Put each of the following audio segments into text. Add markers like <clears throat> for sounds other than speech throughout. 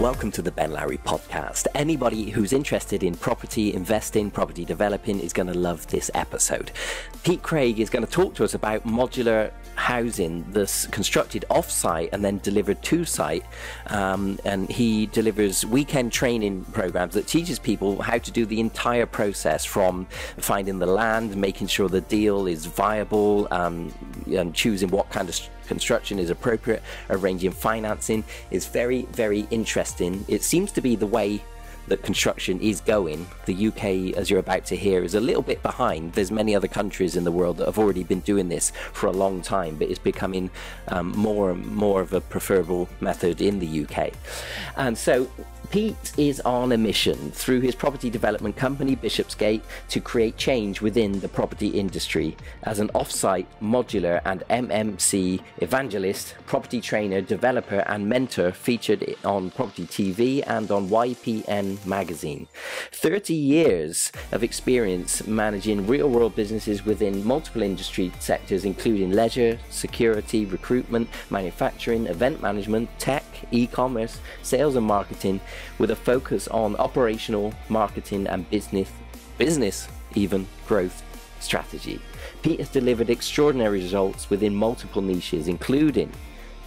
Welcome to the Ben Lowrey podcast. Anybody who's interested in property investing, property developing is going to love this episode. Pete Craig is going to talk to us about modular housing that's constructed off site and then delivered to site. Um, and he delivers weekend training programs that teaches people how to do the entire process from finding the land, making sure the deal is viable, um, and choosing what kind of construction is appropriate, arranging financing is very, very interesting. It seems to be the way that construction is going. The UK, as you're about to hear, is a little bit behind. There's many other countries in the world that have already been doing this for a long time, but it's becoming um, more and more of a preferable method in the UK. And so Pete is on a mission through his property development company, Bishopsgate, to create change within the property industry as an off-site, modular, and MMC evangelist, property trainer, developer, and mentor featured on Property TV and on YPN magazine. 30 years of experience managing real-world businesses within multiple industry sectors, including leisure, security, recruitment, manufacturing, event management, tech, e-commerce, sales and marketing, with a focus on operational, marketing, and business, business even growth strategy. Pete has delivered extraordinary results within multiple niches, including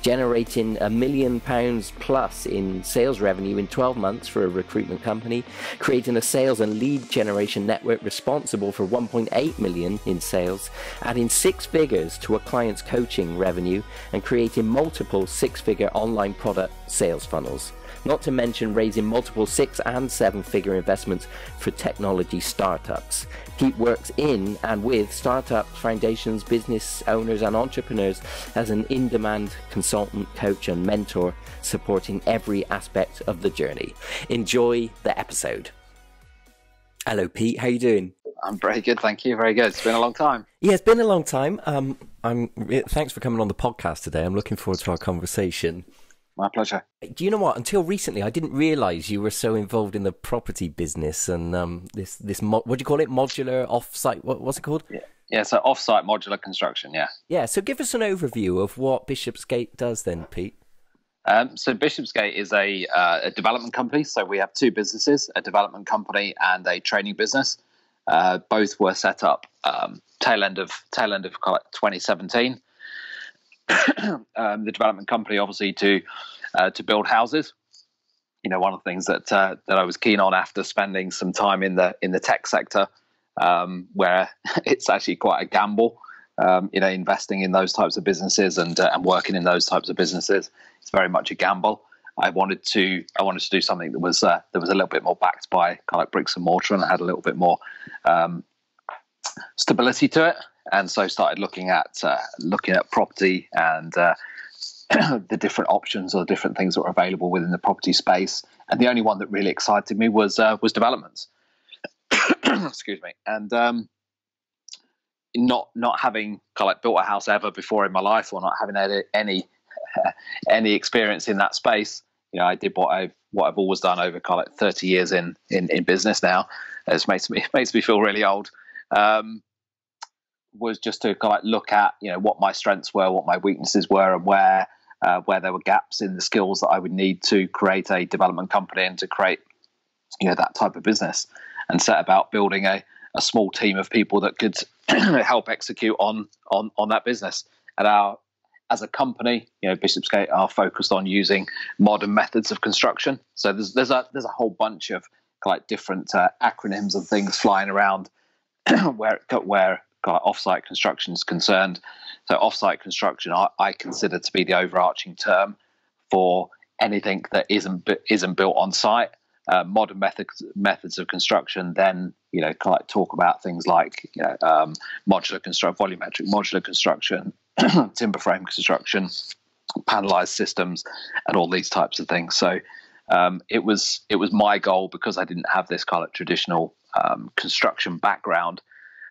generating a million pounds plus in sales revenue in 12 months for a recruitment company, creating a sales and lead generation network responsible for 1.8 million in sales, adding six figures to a client's coaching revenue, and creating multiple six figure online product sales funnels not to mention raising multiple six and seven figure investments for technology startups. Pete works in and with startups, foundations, business owners, and entrepreneurs as an in demand consultant, coach, and mentor, supporting every aspect of the journey. Enjoy the episode. Hello, Pete. How are you doing? I'm very good, thank you. Very good. It's been a long time. Yeah, it's been a long time. Um, I'm. Thanks for coming on the podcast today. I'm looking forward to our conversation. My pleasure. Do you know what? Until recently, I didn't realise you were so involved in the property business and um, this this mo- what do you call it? Modular off-site. What, what's it called? Yeah. Yeah, so off-site modular construction. Yeah. Yeah. So give us an overview of what Bishopsgate does, then, Pete. Um, so Bishopsgate is a, uh, a development company. So we have two businesses: a development company and a training business. Uh, both were set up um, tail end of tail end of 2017. <coughs> um, the development company, obviously, to uh, to build houses. You know, one of the things that uh, that I was keen on after spending some time in the in the tech sector, um, where <laughs> it's actually quite a gamble. Um, you know, investing in those types of businesses and uh, and working in those types of businesses, it's very much a gamble. I wanted to I wanted to do something that was uh, that was a little bit more backed by kind of like bricks and mortar and had a little bit more um, stability to it and so started looking at uh, looking at property and uh, <clears throat> the different options or different things that were available within the property space. And the only one that really excited me was uh, was developments. <clears throat> Excuse me, and um, not not having kind of like built a house ever before in my life, or not having had any <laughs> any experience in that space. You know, I did what I've what I've always done over kind of like thirty years in in, in business now. It makes me <laughs> makes me feel really old. Um, was just to kind of look at you know what my strengths were, what my weaknesses were, and where uh, where there were gaps in the skills that I would need to create a development company and to create you know that type of business, and set about building a, a small team of people that could <clears throat> help execute on on on that business. And our as a company, you know, Bishopsgate are focused on using modern methods of construction. So there's there's a there's a whole bunch of like different uh, acronyms and things flying around <clears throat> where where offsite construction is concerned. So, offsite construction, I, I, consider to be the overarching term for anything that isn't isn't built on site. Uh, modern methods methods of construction, then you know, kind of talk about things like you know, um, modular construction, volumetric modular construction, <clears throat> timber frame construction, panelized systems, and all these types of things. So. Um, it was it was my goal because I didn't have this kind of traditional um, construction background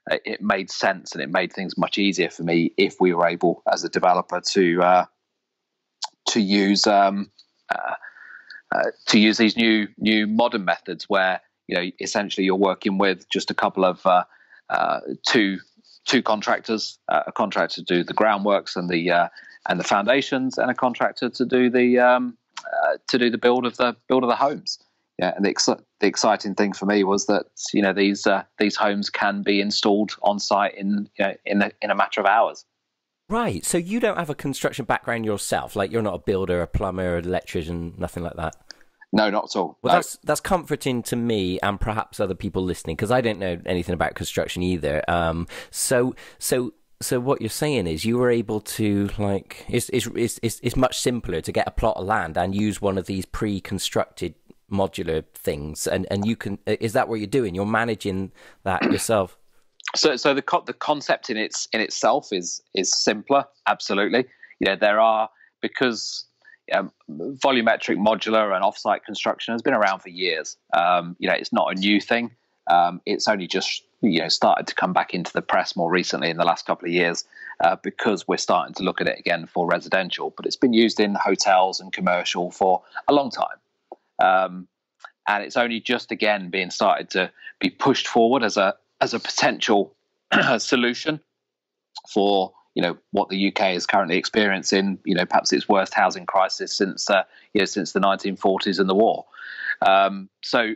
it made sense and it made things much easier for me if we were able, as a developer, to uh, to use um, uh, uh, to use these new new modern methods where you know essentially you're working with just a couple of uh, uh, two two contractors, uh, a contractor to do the groundworks and the and the foundations, and a contractor to do the um, to do the build of the build of the homes. Yeah, and the, ex- the exciting thing for me was that you know these uh, these homes can be installed on site in you know, in a, in a matter of hours. Right. So you don't have a construction background yourself, like you're not a builder, a plumber, an electrician, nothing like that. No, not at all. Well, no. that's that's comforting to me and perhaps other people listening because I don't know anything about construction either. Um, so so so what you're saying is you were able to like it's it's it's it's much simpler to get a plot of land and use one of these pre-constructed modular things and and you can is that what you're doing? You're managing that yourself? <clears throat> So so the co- the concept in its in itself is is simpler absolutely. You know there are because um, volumetric modular and offsite construction has been around for years um, you know it's not a new thing. Um, it's only just you know started to come back into the press more recently in the last couple of years uh, because we're starting to look at it again for residential but it's been used in hotels and commercial for a long time um, and it's only just again being started to be pushed forward as a as a potential <clears throat> solution for you know what the UK is currently experiencing. You know, perhaps its worst housing crisis since uh, you know since the 1940s and the war. Um, so,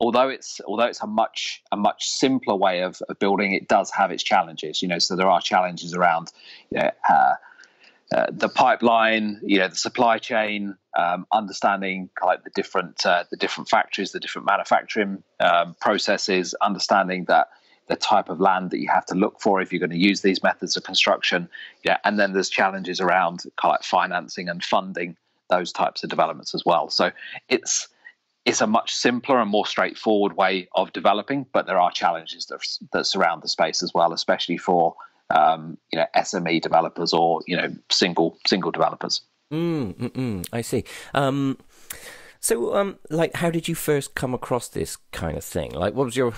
although it's although it's a much a much simpler way of, of, building, it does have its challenges. You know, so there are challenges around you know, uh, uh, the pipeline, you know, the supply chain, um, understanding like the different uh, the different factories, the different manufacturing um, processes, understanding that the type of land that you have to look for if you're going to use these methods of construction. Yeah, and then there's challenges around like financing and funding those types of developments as well. So it's it's a much simpler and more straightforward way of developing, but there are challenges that, that surround the space as well, especially for um, you know SME developers or you know single single developers. Mm, mm, mm, I see. Um, so, um, like, how did you first come across this kind of thing? Like, what was your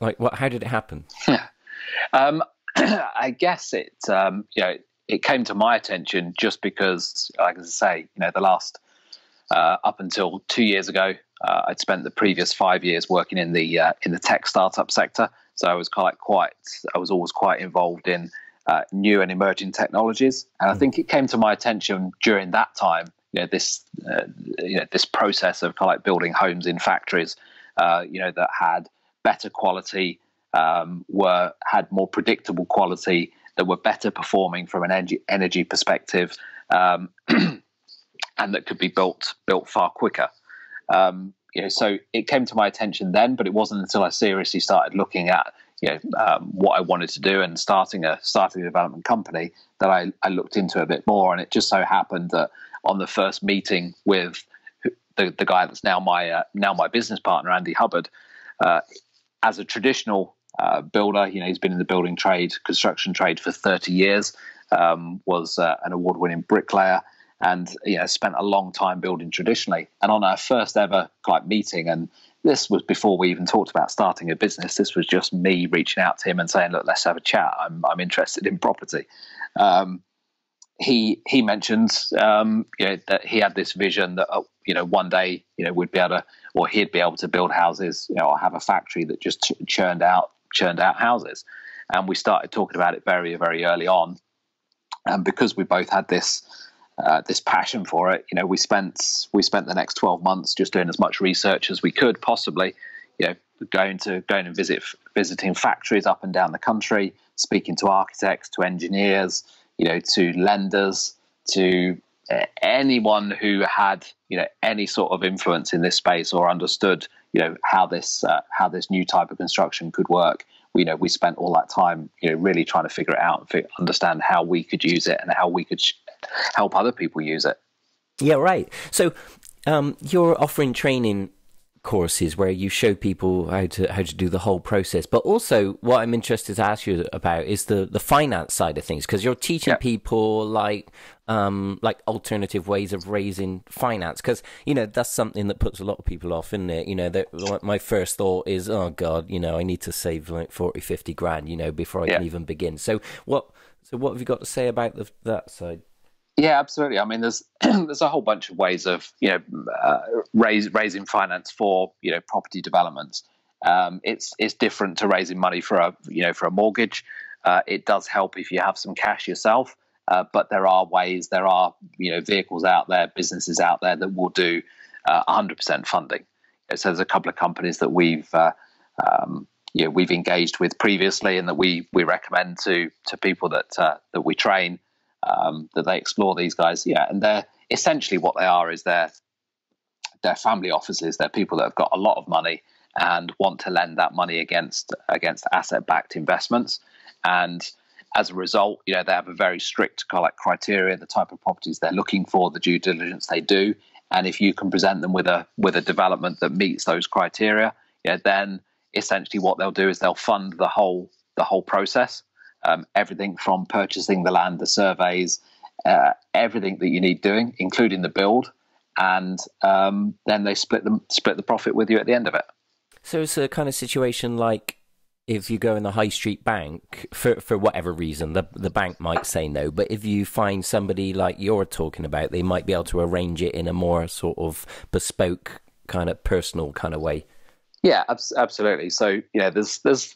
like? What? How did it happen? <laughs> um, <clears throat> I guess it. Um, you know, it came to my attention just because, like I say, you know, the last uh, up until two years ago, uh, I'd spent the previous five years working in the uh, in the tech startup sector. So I was quite quite I was always quite involved in uh, new and emerging technologies, and I hmm. think it came to my attention during that time. You know this uh, you know this process of kind of like building homes in factories, uh, you know that had better quality, um, were had more predictable quality, that were better performing from an energy energy perspective, um, <clears throat> and that could be built built far quicker. Um, you know, so it came to my attention then, but it wasn't until I seriously started looking at you know um, what I wanted to do and starting a starting a development company that I, I looked into a bit more. And it just so happened that on the first meeting with the, the guy that's now my uh, now my business partner, Andy Hubbard, uh, as a traditional uh, builder, you know, he's been in the building trade, construction trade for 30 years, um, was uh, an award winning bricklayer and know spent a long time building traditionally. And on our first ever like meeting, and this was before we even talked about starting a business. This was just me reaching out to him and saying, "Look, let's have a chat. I'm I'm interested in property." Um, he he mentioned um, you know that he had this vision that uh, you know one day you know we'd be able to or he'd be able to build houses you know or have a factory that just ch- churned out churned out houses and we started talking about it very very early on and because we both had this uh, this passion for it. You know, we spent we spent the next twelve months just doing as much research as we could possibly. You know, going to going and visit visiting factories up and down the country, speaking to architects, to engineers, you know, to lenders, to uh, anyone who had you know any sort of influence in this space or understood you know how this uh, how this new type of construction could work you know we spent all that time you know really trying to figure it out and understand how we could use it and how we could sh- help other people use it. Yeah, right. So um, you're offering training courses where you show people how to how to do the whole process. But also, what I'm interested to ask you about is the the finance side of things because you're teaching yeah. people like um like alternative ways of raising finance because you know that's something that puts a lot of people off isn't it you know that my first thought is oh god you know i need to save like 40 50 grand you know before i yeah. can even begin so what so what have you got to say about the, that side yeah, absolutely. I mean, there's <clears throat> there's a whole bunch of ways of you know uh, raise, raising finance for you know property developments. Um, it's it's different to raising money for a you know for a mortgage. Uh, it does help if you have some cash yourself, Uh, but there are ways, there are you know vehicles out there, businesses out there that will do uh, 100% funding. So there's a couple of companies that we've uh, um, you know, we've engaged with previously, and that we we recommend to to people that uh, that we train um, that they explore these guys. Yeah, and they're essentially what they are is they're they're family offices. They're people that have got a lot of money and want to lend that money against against asset backed investments. And as a result, you know they have a very strict kind of criteria, the type of properties they're looking for, the due diligence they do, and if you can present them with a with a development that meets those criteria, yeah, then essentially what they'll do is they'll fund the whole the whole process, um, everything from purchasing the land, the surveys, uh, everything that you need doing, including the build, and um, then they split them split the profit with you at the end of it. So it's a kind of situation like if you go in the high street bank for for whatever reason, the the bank might say no. But if you find somebody like you're talking about, they might be able to arrange it in a more sort of bespoke kind of personal kind of way. Yeah, absolutely. So you know, there's there's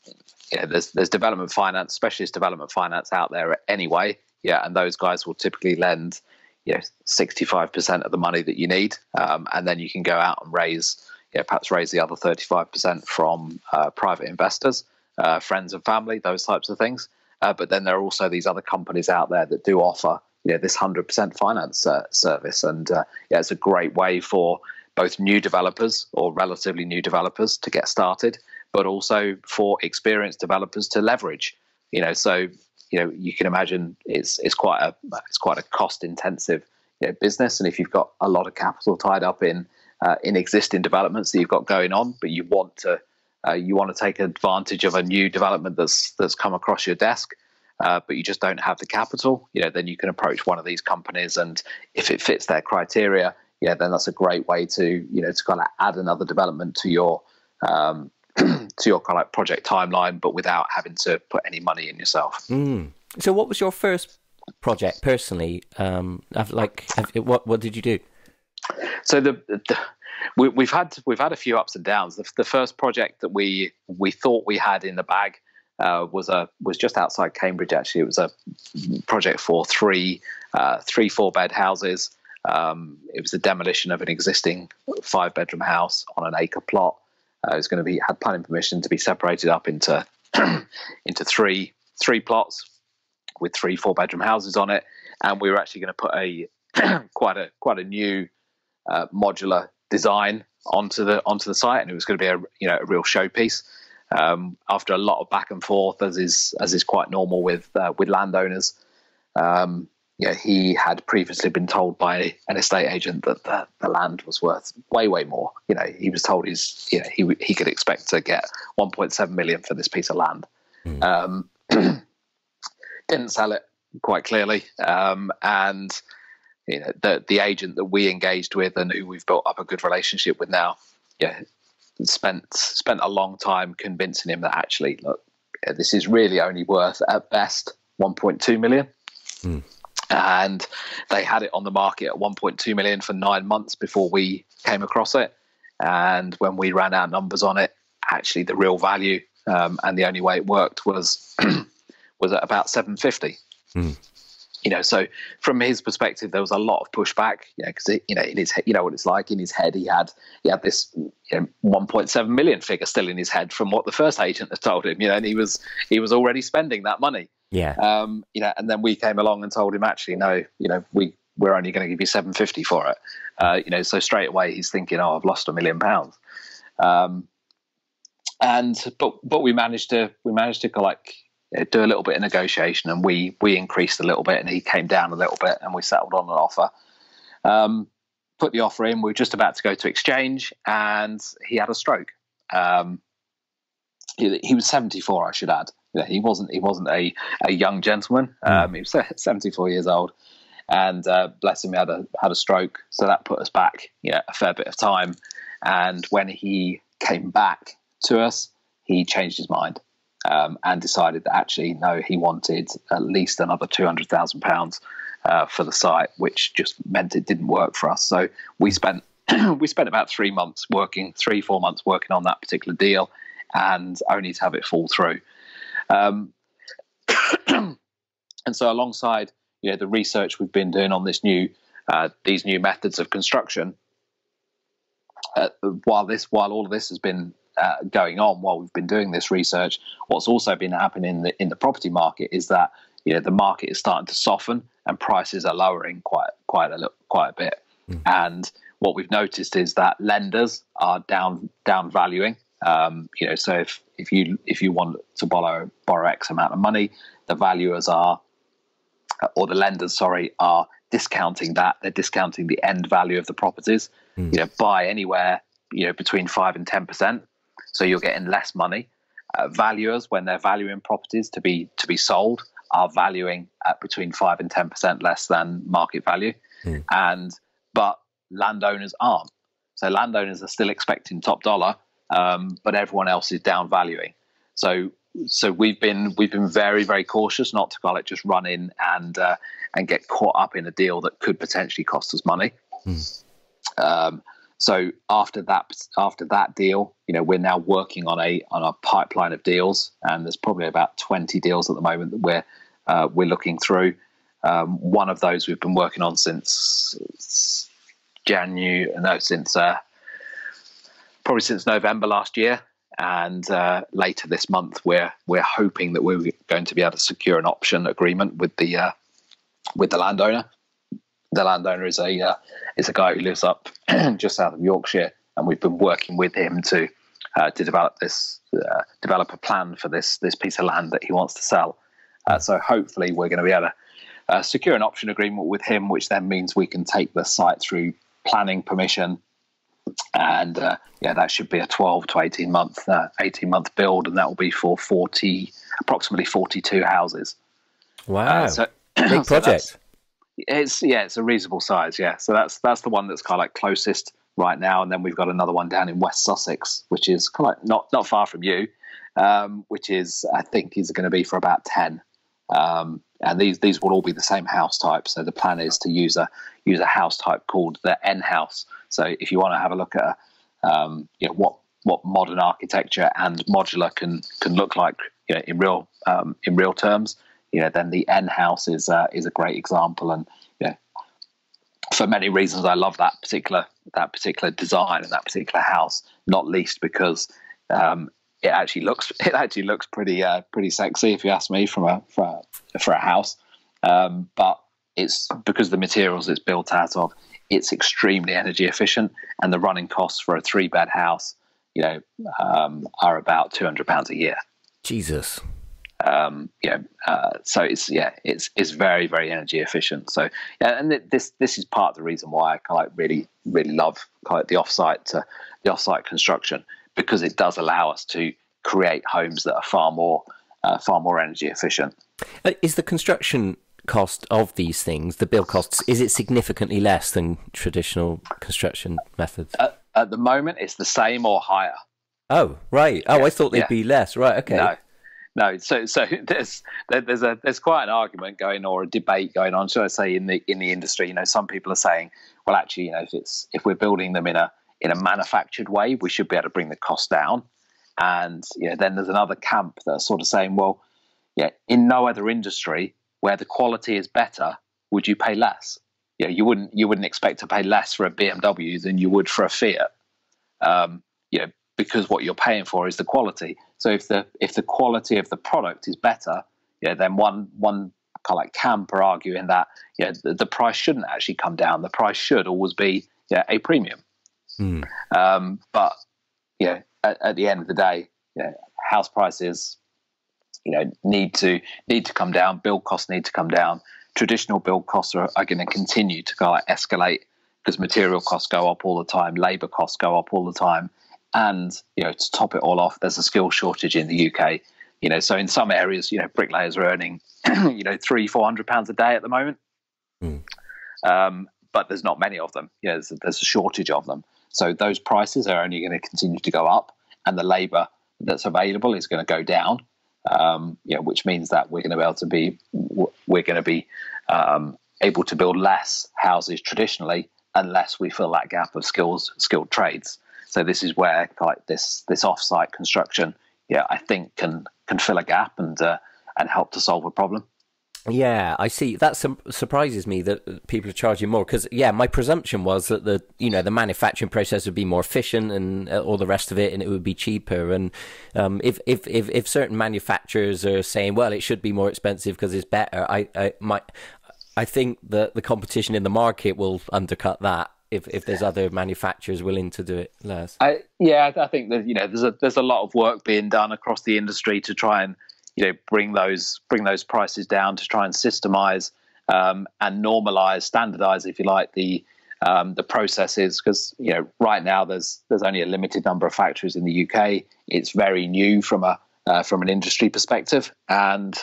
yeah, there's there's development finance, specialist development finance out there anyway. Yeah, and those guys will typically lend you know 65% of the money that you need, um, and then you can go out and raise yeah, perhaps raise the other 35% from uh, private investors uh, friends and family, those types of things. Uh, but then there are also these other companies out there that do offer you know, this 100% finance uh, service. And uh, yeah, it's a great way for both new developers or relatively new developers to get started, but also for experienced developers to leverage. You know, so you know you can imagine it's it's quite a it's quite a cost intensive you know, business, and if you've got a lot of capital tied up in uh, in existing developments that you've got going on, but you want to uh, you want to take advantage of a new development that's that's come across your desk, uh, but you just don't have the capital, you know, then you can approach one of these companies, and if it fits their criteria, yeah, then that's a great way to you know to kind of add another development to your um, <clears throat> to your kind of like project timeline, but without having to put any money in yourself. Mm. So, what was your first project personally? Um, like, what what did you do? So the, the we, have had we've had a few ups and downs. The, the, first project that we we thought we had in the bag uh, was a was just outside Cambridge. Actually, it was a project for three uh, three four bed houses. Um, it was the demolition of an existing five bedroom house on an acre plot. Uh, it was going to be had planning permission to be separated up into <clears throat> into three three plots with three four bedroom houses on it, and we were actually going to put a <clears throat> quite a quite a new uh, modular design onto the onto the site, and it was going to be a you know a real showpiece. Um, after a lot of back and forth, as is as is quite normal with uh, with landowners, um, yeah, he had previously been told by an estate agent that the, the land was worth way way more. You know, he was told he's you know he he could expect to get 1.7 million for this piece of land. Mm. Um, <clears throat> didn't sell it quite clearly, um, and you know the the agent that we engaged with and who we've built up a good relationship with now yeah spent spent a long time convincing him that actually look this is really only worth at best 1.2 million mm. And they had it on the market at 1.2 million for 9 months before we came across it. And when we ran our numbers on it actually the real value um, and the only way it worked was <clears throat> was at about 750 mm you know, so from his perspective, there was a lot of pushback, you know, because you know, in his you know what it's like. In his head, he had he had this you know, 1.7 million figure still in his head from what the first agent had told him, you know, and he was he was already spending that money, yeah, um, you know, and then we came along and told him actually, no, you know, we we're only going to give you 750 for it, uh, you know, so straight away he's thinking, oh, I've lost a million pounds, um, and but but we managed to we managed to collect do a little bit of negotiation, and we we increased a little bit, and he came down a little bit, and we settled on an offer. Um, put the offer in. We were just about to go to exchange, and he had a stroke. Um, he, he, was seventy four, I should add. Know, he wasn't he wasn't a, a young gentleman. Hmm. Um, he was seventy four years old, and uh, bless him, he had a had a stroke. So that put us back, you know, a fair bit of time. And when he came back to us, he changed his mind um, and decided that actually no, he wanted at least another two hundred thousand uh, pounds for the site, which just meant it didn't work for us. So we spent <clears throat> we spent about three months working, three four months working on that particular deal, and only to have it fall through. Um, <clears throat> and so alongside you know the research we've been doing on this new uh, these new methods of construction. Uh, while this while all of this has been uh, going on while we've been doing this research, what's also been happening in the in the property market is that you know the market is starting to soften and prices are lowering quite quite a quite a bit. Mm. And what we've noticed is that lenders are down down valuing. Um, you know, so if if you if you want to borrow borrow X amount of money, the valuers are, or the lenders, sorry, are discounting that. They're discounting the end value of the properties. Mm. You know, buy anywhere you know between five and ten percent, so you're getting less money. Uh, valuers, when they're valuing properties to be to be sold, are valuing at between five and ten percent less than market value, mm. and but landowners aren't. So landowners are still expecting top dollar, um, but everyone else is down valuing. So so we've been we've been very very cautious not to call it just run in and uh, and get caught up in a deal that could potentially cost us money. Mm. Um, so after that after that deal, you know, we're now working on a on a pipeline of deals, and there's probably about 20 deals at the moment that we're uh, we're looking through. Um, one of those we've been working on since January, no, since uh, probably since November last year, and uh, later this month we're we're hoping that we're going to be able to secure an option agreement with the uh, with the landowner. The landowner is a uh, is a guy who lives up <clears throat> just south of Yorkshire, and we've been working with him to uh, to develop this uh, develop a plan for this this piece of land that he wants to sell. Uh, so hopefully we're going to be able to secure an option agreement with him, which then means we can take the site through planning permission, and uh, yeah, that should be a 12 to 18 month uh, 18 month build, and that will be for 40 approximately 42 houses. Wow, uh, so, <clears throat> big project. So it's yeah, it's a reasonable size. Yeah, so that's that's the one that's kind of like closest right now, and then we've got another one down in West Sussex, which is kind of like not not far from you, um, which is I think is going to be for about 10. Um, and these these will all be the same house type. So the plan is to use a use a house type called the N house. So if you want to have a look at um, you know what what modern architecture and modular can can look like you know in real um, in real terms, you know then the N house is uh, is a great example. And know, for many reasons, I love that particular that particular design and that particular house. Not least because um, it actually looks <laughs> it actually looks pretty uh, pretty sexy if you ask me from a for a, for a house. Um, but it's because the materials it's built out of, it's extremely energy efficient, and the running costs for a three bed house, you know, um, are about two hundred pounds a year. Jesus. Um, yeah, uh, so it's yeah, it's it's very very energy efficient. So yeah, and this this is part of the reason why I kind of like really really love kind of the offsite uh, the offsite construction because it does allow us to create homes that are far more uh, far more energy efficient. Uh, is the construction cost of these things, the build costs, is it significantly less than traditional construction methods? At, at the moment, it's the same or higher. Oh, right. Oh, I thought they'd yeah. be less. Right. Okay. No. No, so so <laughs> there's there's a there's quite an argument going or a debate going on, should I say, in the in the industry. You know, some people are saying, well, actually, you know, if it's if we're building them in a in a manufactured way, we should be able to bring the cost down. And you know, then there's another camp that are sort of saying, well, yeah, in no other industry where the quality is better, would you pay less? You know, you wouldn't you wouldn't expect to pay less for a BMW than you would for a Fiat. Um, you know, because what you're paying for is the quality. So if the if the quality of the product is better, yeah, then one one kind of like camp are arguing that yeah, the, the price shouldn't actually come down. The price should always be yeah, a premium. Mm. Um, but know, at, at, the end of the day, know, house prices, you know, need to need to come down. Build costs need to come down. Traditional build costs are, are going to continue to go escalate because material costs go up all the time, labour costs go up all the time, and you know, to top it all off, there's a skill shortage in the UK. You know, so in some areas, you know, bricklayers are earning, <clears throat> you know, three, four hundred pounds a day at the moment. Mm. Um, but there's not many of them. Yeah, there's, there's a shortage of them. So those prices are only going to continue to go up, and the labour that's available is going to go down. Um, you know, which means that we're going to be able to be we're going to be um, able to build less houses traditionally unless we fill that gap of skills skilled trades. So this is where like this this offsite construction, yeah, I think can can fill a gap and uh, and help to solve a problem. Yeah, I see. That su- surprises me that people are charging more because, yeah, my presumption was that the you know the manufacturing process would be more efficient and uh, all the rest of it, and it would be cheaper. And um, if, if if if certain manufacturers are saying, well, it should be more expensive because it's better, I I my I think that the competition in the market will undercut that if if there's other manufacturers willing to do it less. I, yeah, I think that you know there's a there's a lot of work being done across the industry to try and you know bring those bring those prices down to try and systemize um, and normalize, standardize, if you like, the um, the processes because you know right now there's there's only a limited number of factories in the UK. It's very new from a uh, from an industry perspective, and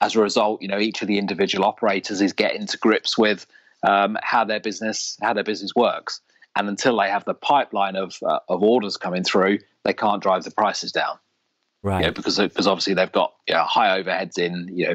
as a result, you know each of the individual operators is getting to grips with um, how their business how their business works. And until they have the pipeline of uh, of orders coming through, they can't drive the prices down right? You know, because because obviously they've got you know, high overheads in. You know,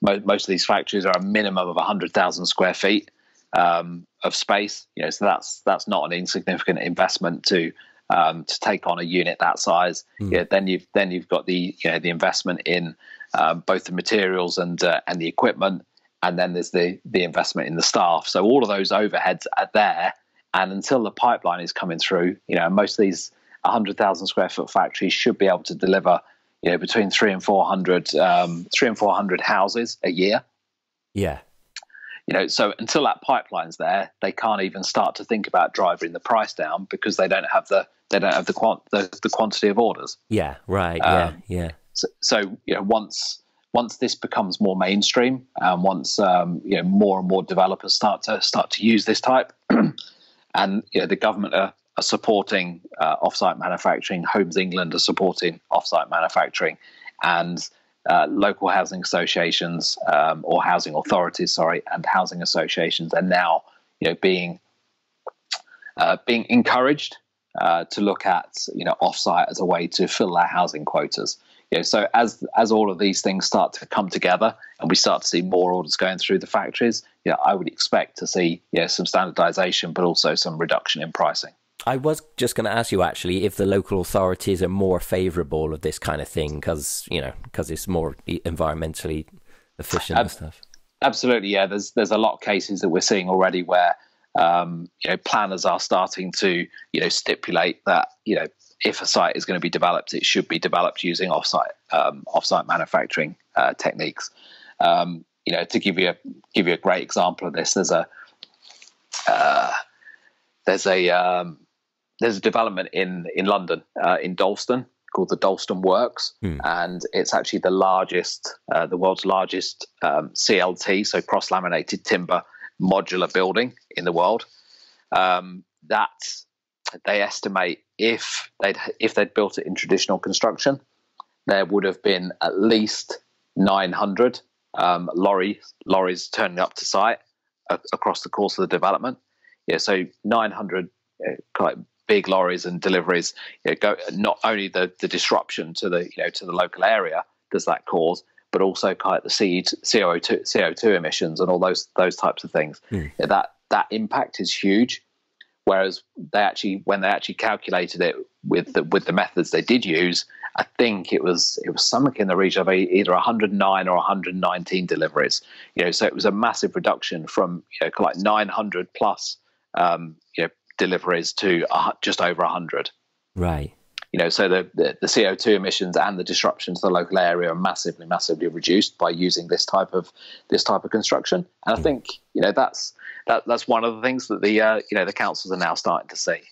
most, most of these factories are a minimum of hundred thousand square feet um, of space. You know, so that's that's not an insignificant investment to um, to take on a unit that size. Mm. Yeah, then you've then you've got the you know the investment in um, both the materials and uh, and the equipment, and then there's the the investment in the staff. So all of those overheads are there, and until the pipeline is coming through, you know, most of these 100,000 square foot factory should be able to deliver, you know, between three and 400, um, three and 400 houses a year. Yeah. You know, so until that pipeline's there, they can't even start to think about driving the price down because they don't have the they don't have the quant the, the quantity of orders. Yeah, right. Um, yeah, yeah. So, so, you know, once once this becomes more mainstream, and once um, you know more and more developers start to start to use this type, <clears throat> and you know the government are are supporting uh, offsite manufacturing. Homes England are supporting offsite manufacturing, and uh, local housing associations um, or housing authorities, sorry, and housing associations are now, you know, being uh, being encouraged uh, to look at, you know, offsite as a way to fill their housing quotas. You know, so as as all of these things start to come together and we start to see more orders going through the factories, you know, I would expect to see you know, some standardization, but also some reduction in pricing. I was just going to ask you actually if the local authorities are more favourable of this kind of thing because you know because it's more environmentally efficient and stuff. Absolutely, yeah. There's there's a lot of cases that we're seeing already where um, you know planners are starting to you know stipulate that you know if a site is going to be developed, it should be developed using offsite um, offsite manufacturing uh, techniques. Um, you know, to give you a give you a great example of this, there's a uh, there's a um, there's a development in in London uh, in Dalston called the Dalston Works, hmm. and it's actually the largest, uh, the world's largest um, CLT, so cross laminated timber modular building in the world. Um, that they estimate if they'd if they'd built it in traditional construction, there would have been at least 900 um, lorries lorries turning up to site a- across the course of the development. Yeah, so 900 uh, big lorries and deliveries you know, go not only the the disruption to the you know to the local area does that cause but also kind of the CO2 CO2 emissions and all those those types of things. Mm. that that impact is huge. Whereas they actually when they actually calculated it with the with the methods they did use I think it was it was something in the region of either 109 or 119 deliveries. You know so it was a massive reduction from you know like 900 plus um, you know deliveries to just over 100. Right. You know, so the, the, the, CO2 emissions and the disruption to the local area are massively, massively reduced by using this type of this type of construction. And I hmm. think you know that's that, that's one of the things that the uh, you know the councils are now starting to see.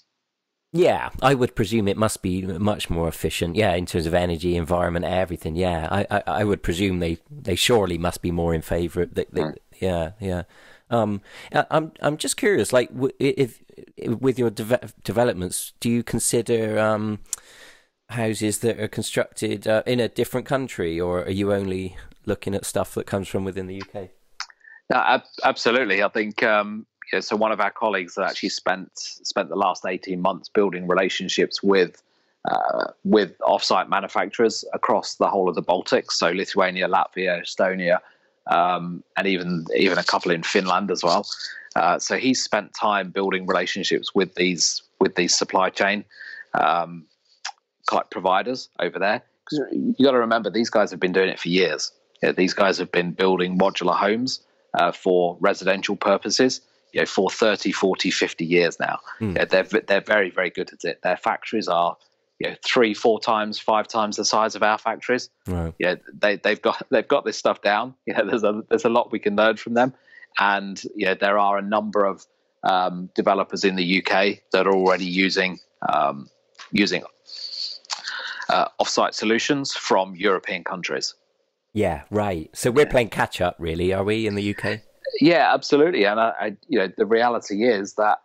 Yeah, I would presume it must be much more efficient. Yeah, in terms of energy, environment, everything. Yeah, I, I, I would presume they, they surely must be more in favour. mm. Yeah, yeah. Um, I'm I'm just curious, like if, if with your de- developments, do you consider um, houses that are constructed uh, in a different country, or are you only looking at stuff that comes from within the UK? No, absolutely. I think um, so. One of our colleagues that actually spent spent the last eighteen months building relationships with uh, with offsite manufacturers across the whole of the Baltics, so Lithuania, Latvia, Estonia, um, and even even a couple in Finland as well. Uh, so he's spent time building relationships with these with these supply chain um, providers over there. Because you got to remember, these guys have been doing it for years. Know, these guys have been building modular homes uh, for residential purposes you know, for 30, 40, 50 years now. Mm. Know, they're, they're very, very good at it. Their factories are you know, three, four times, five times the size of our factories. Right. Yeah, they, they've got they've got this stuff down. <laughs> You know, there's a there's a lot we can learn from them, and yeah, there are a number of um, developers in the UK that are already using um, using uh, offsite solutions from European countries. Yeah, right. So we're playing catch up, really, are we in the UK? Yeah, absolutely. And I, I, you know, the reality is that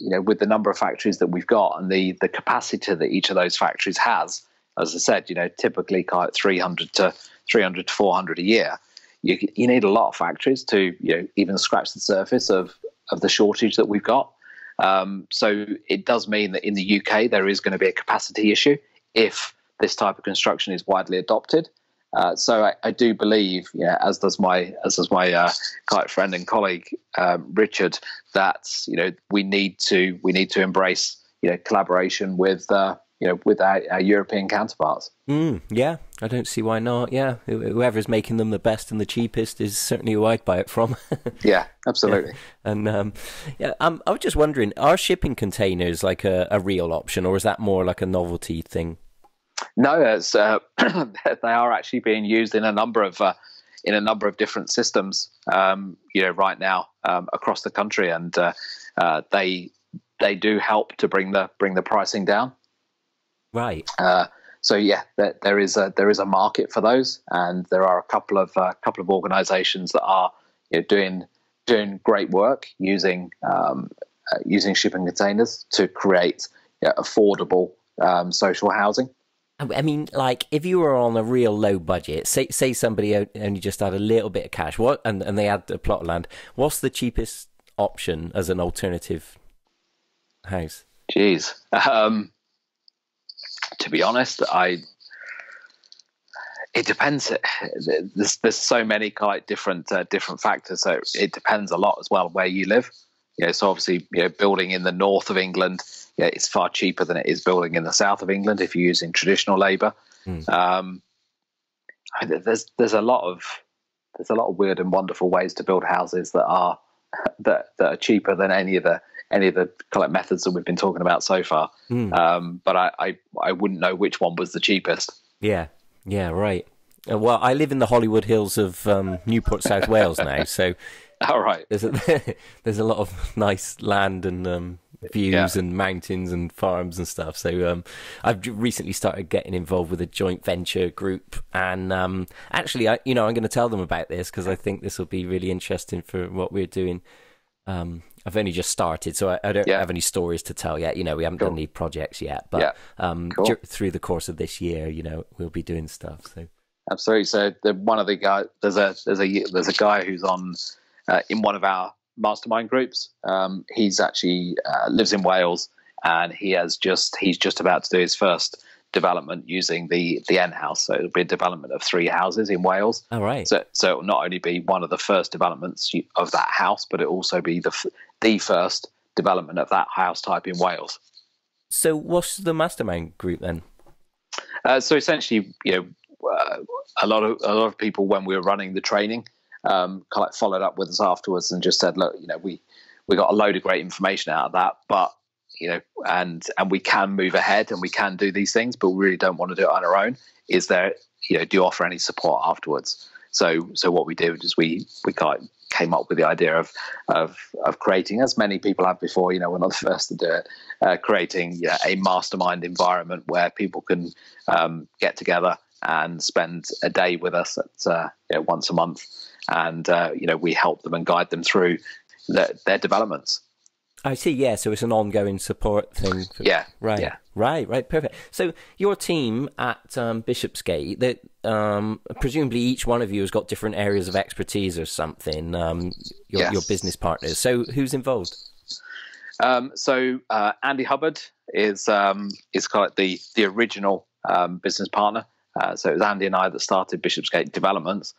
you know, with the number of factories that we've got and the the capacity that each of those factories has, as I said, you know, typically kind 300 to 300 to 400 a year. You, you need a lot of factories to you know even scratch the surface of of the shortage that we've got. Um, so it does mean that in the UK there is going to be a capacity issue if this type of construction is widely adopted. Uh, so I, I, do believe, yeah, as does my as does my uh, friend and colleague um, Richard, that you know we need to we need to embrace you know collaboration with uh, you know with our, our European counterparts. Mm, yeah, I don't see why not. Yeah, whoever's making them the best and the cheapest is certainly who I'd buy it from. <laughs> yeah, absolutely. Yeah. And um, yeah, um, I was just wondering, are shipping containers like a, a real option, or is that more like a novelty thing? No, it's, uh, <clears throat> they are actually being used in a number of uh, in a number of different systems. Um, you know, right now um, across the country, and uh, uh they they do help to bring the bring the pricing down. Right. Uh, so yeah, there, there is a there is a market for those, and there are a couple of uh, couple of organisations that are you know, doing doing great work using um, using shipping containers to create affordable um, social housing. I mean, like if you were on a real low budget, say say somebody only just had a little bit of cash, what and, and they had a plot of land, what's the cheapest option as an alternative house? Jeez, um, to be honest, I it depends. There's there's so many quite different uh, different factors, so it depends a lot as well where you live. Know, so obviously, you know, building in the north of England yeah, it's far cheaper than it is building in the south of England if you're using traditional labour. Mm. Um, there's there's a lot of there's a lot of weird and wonderful ways to build houses that are <laughs> that that are cheaper than any of the any of the collect methods that we've been talking about so far. Mm. Um, but I, I I wouldn't know which one was the cheapest. Yeah, yeah, right. Uh, well, I live in the Hollywood Hills of um, Newport, South Wales now, so <laughs> all right. There's a <laughs> there's a lot of nice land and um, views yeah. and mountains and farms and stuff. So um, I've recently started getting involved with a joint venture group, and um, actually, I you know I'm going to tell them about this because I think this will be really interesting for what we're doing. Um, I've only just started, so I, I don't yeah. have any stories to tell yet. You know, we haven't cool. done any projects yet, but yeah. um, cool. through the course of this year, you know, we'll be doing stuff. So absolutely. So the, one of the guys, there's a there's a there's a guy who's on uh, in one of our mastermind groups. Um, he's actually uh, lives in Wales, and he has just he's just about to do his first development using the the N house. So it'll be a development of three houses in Wales. All right. So so it'll not only be one of the first developments of that house, but it'll also be the the first development of that house type in Wales. So what's the mastermind group then? Uh, so essentially, you know, uh, a lot of a lot of people when we were running the training um, kind of followed up with us afterwards and just said, look, you know, we we got a load of great information out of that, but you know, and and we can move ahead and we can do these things, but we really don't want to do it on our own. Is there, you know, do you offer any support afterwards? So so what we did is we we kind of came up with the idea of of of creating, as many people have before. You know, we're not <laughs> the first to do it. Uh, creating you know, a mastermind environment where people can um, get together and spend a day with us at uh, you know, once a month and uh, you know we help them and guide them through the, their developments. I see. Yeah, so it's an ongoing support thing. For, yeah. Right. Yeah. Right. Right. Perfect. So your team at um, Bishopsgate, that um, presumably each one of you has got different areas of expertise or something. Um, your, yes. your business partners. So who's involved? Um, so uh, Andy Hubbard is um, is kind of the the original um, business partner. Uh, so it was Andy and I that started Bishopsgate Developments.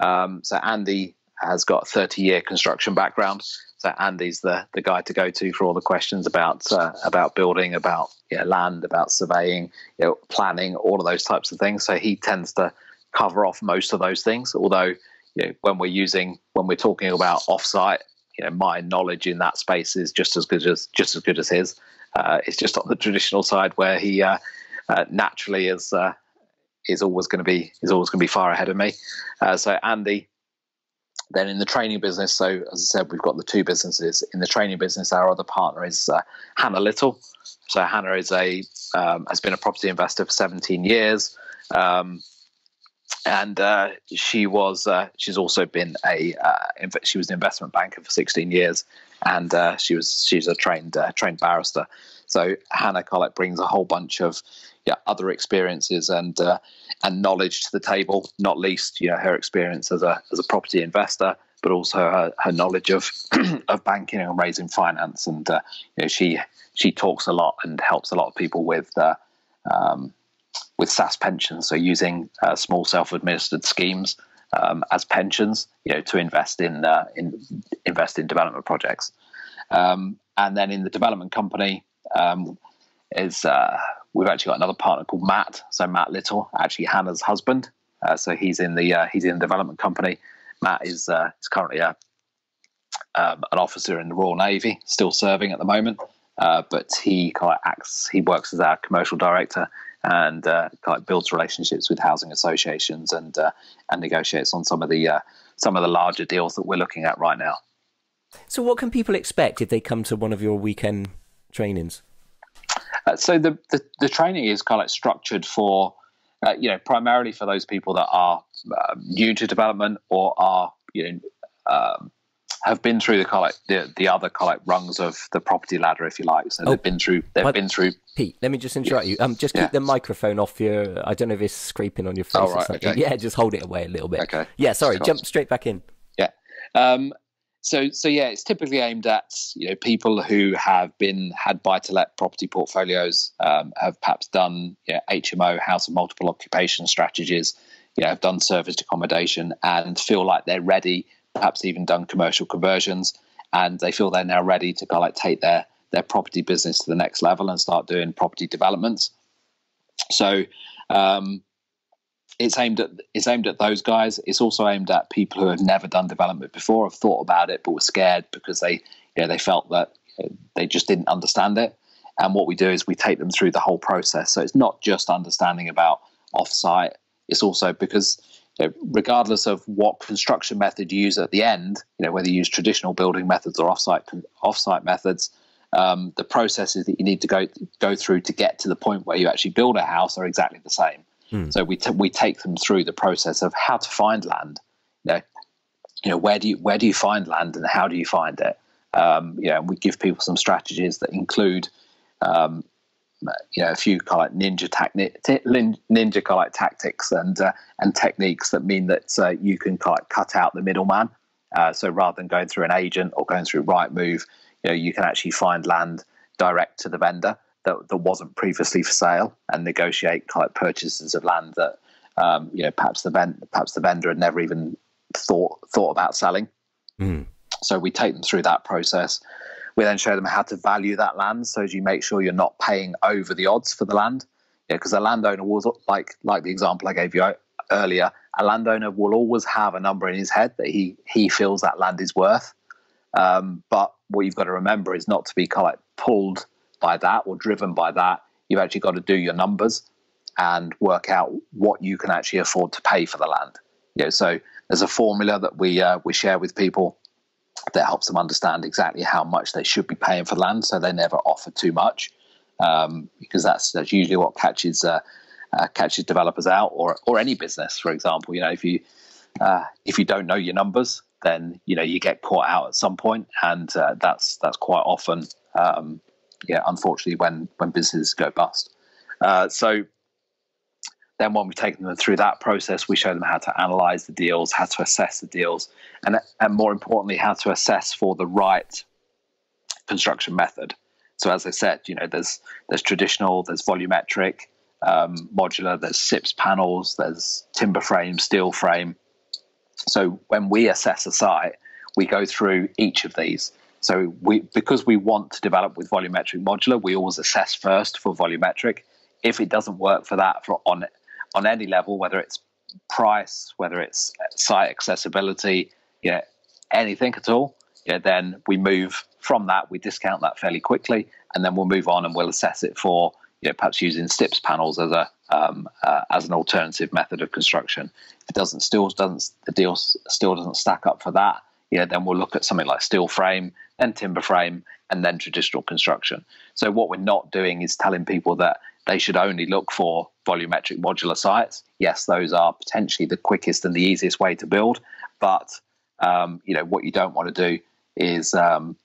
Um, so Andy has got 30 year construction background. So Andy's the, the guy to go to for all the questions about uh, about building, about you know, land, about surveying, you know, planning, all of those types of things. So he tends to cover off most of those things. Although, you know, when we're using when we're talking about offsite, you know, my knowledge in that space is just as good as just as good as his. Uh, it's just on the traditional side where he uh, uh, naturally is uh, is always going to be is always going to be far ahead of me. Uh, so Andy. Then in the training business, so as I said, we've got the two businesses. In the training business, our other partner is uh, Hannah Little. So Hannah is a um, has been a property investor for 17 years. Um, and uh, she was uh, she's also been a uh, she was an investment banker for 16 years, and uh, she was she's a trained trained barrister. So Hannah Collett brings a whole bunch of yeah, other experiences and uh, and knowledge to the table. Not least, you know, her experience as a as a property investor, but also her, her knowledge of <clears throat> of banking and raising finance. And you know, she she talks a lot and helps a lot of people with. Um, with SSAS pensions, so using uh, small self-administered schemes um, as pensions, you know, to invest in uh, in invest in development projects. Um, and then in the development company um, is uh, we've actually got another partner called Matt. So Matt Little, actually Hannah's husband. Uh, so he's in the uh, he's in the development company. Matt is uh, is currently a um, an officer in the Royal Navy, still serving at the moment. Uh, but he kind of acts, he works as our commercial director and uh, kind of builds relationships with housing associations and uh, and negotiates on some of the some of the larger deals that we're looking at right now. So, what can people expect if they come to one of your weekend trainings? Uh, so the, the, the training is kind of structured for uh, you know primarily for those people that are new to development or are you know um, have been through the kind of the, the other kind of rungs of the property ladder, if you like. So oh, they've been through. They've been through. Pete, let me just interrupt you. Um, just keep yeah. the microphone off your. I don't know if it's scraping on your face oh, right, or something. Okay. Yeah, just hold it away a little bit. Okay. Yeah, sorry. Jump straight back in. Yeah. Um, so so yeah, it's typically aimed at you know people who have been had buy to let property portfolios, um, have perhaps done you know, HMO house of multiple occupation strategies, you know, have done serviced accommodation and feel like they're ready perhaps even done commercial conversions, and they feel they're now ready to kind of like take their their property business to the next level and start doing property developments. So um, it's aimed at it's aimed at those guys. It's also aimed at people who have never done development before, have thought about it but were scared because they you know, they felt that they just didn't understand it. And what we do is we take them through the whole process. So it's not just understanding about offsite. It's also because you know, regardless of what construction method you use at the end, you know, whether you use traditional building methods or offsite offsite methods, um, the processes that you need to go go through to get to the point where you actually build a house are exactly the same. Mm. So we t- we take them through the process of how to find land. You know, you know where do you where do you find land and how do you find it? Um, you know, we give people some strategies that include um, you know a few kind of ninja tactic, ninja kind of tactics and uh, and techniques that mean that uh, you can kind of cut out the middleman. Uh, so rather than going through an agent or going through Rightmove, you know you can actually find land direct to the vendor that, that wasn't previously for sale and negotiate of purchases of land that um, you know perhaps the vend- perhaps the vendor had never even thought thought about selling. Mm. So we take them through that process. We then show them how to value that land, so as you make sure you're not paying over the odds for the land. Yeah, because a landowner was like like the example I gave you earlier. A landowner will always have a number in his head that he he feels that land is worth. Um, but what you've got to remember is not to be kind of pulled by that or driven by that. You've actually got to do your numbers and work out what you can actually afford to pay for the land. You know, so there's a formula that we uh, we share with people that helps them understand exactly how much they should be paying for land, so they never offer too much, um, because that's that's usually what catches uh, uh, catches developers out, or or any business, for example. You know, if you uh, if you don't know your numbers, then you know you get caught out at some point, and uh, that's that's quite often, um, yeah, unfortunately, when when businesses go bust. Uh, so then, when we've taken them through that process, we show them how to analyze the deals, how to assess the deals, and, and more importantly, how to assess for the right construction method. So, as I said, you know, there's there's traditional, there's volumetric, um, modular, there's SIPS panels, there's timber frame, steel frame. So, when we assess a site, we go through each of these. So, we because we want to develop with volumetric modular, we always assess first for volumetric. If it doesn't work for that for on on any level, whether it's price, whether it's site accessibility, yeah, anything at all, yeah, then we move from that. We discount that fairly quickly, and then we'll move on and we'll assess it for you know, perhaps using SIPS panels as a um, uh, as an alternative method of construction. If it doesn't still doesn't the deal still doesn't stack up for that, yeah, then we'll look at something like steel frame, then timber frame, and then traditional construction. So what we're not doing is telling people that they should only look for volumetric modular sites. Yes, those are potentially the quickest and the easiest way to build, but um, you know what you don't want to do is um,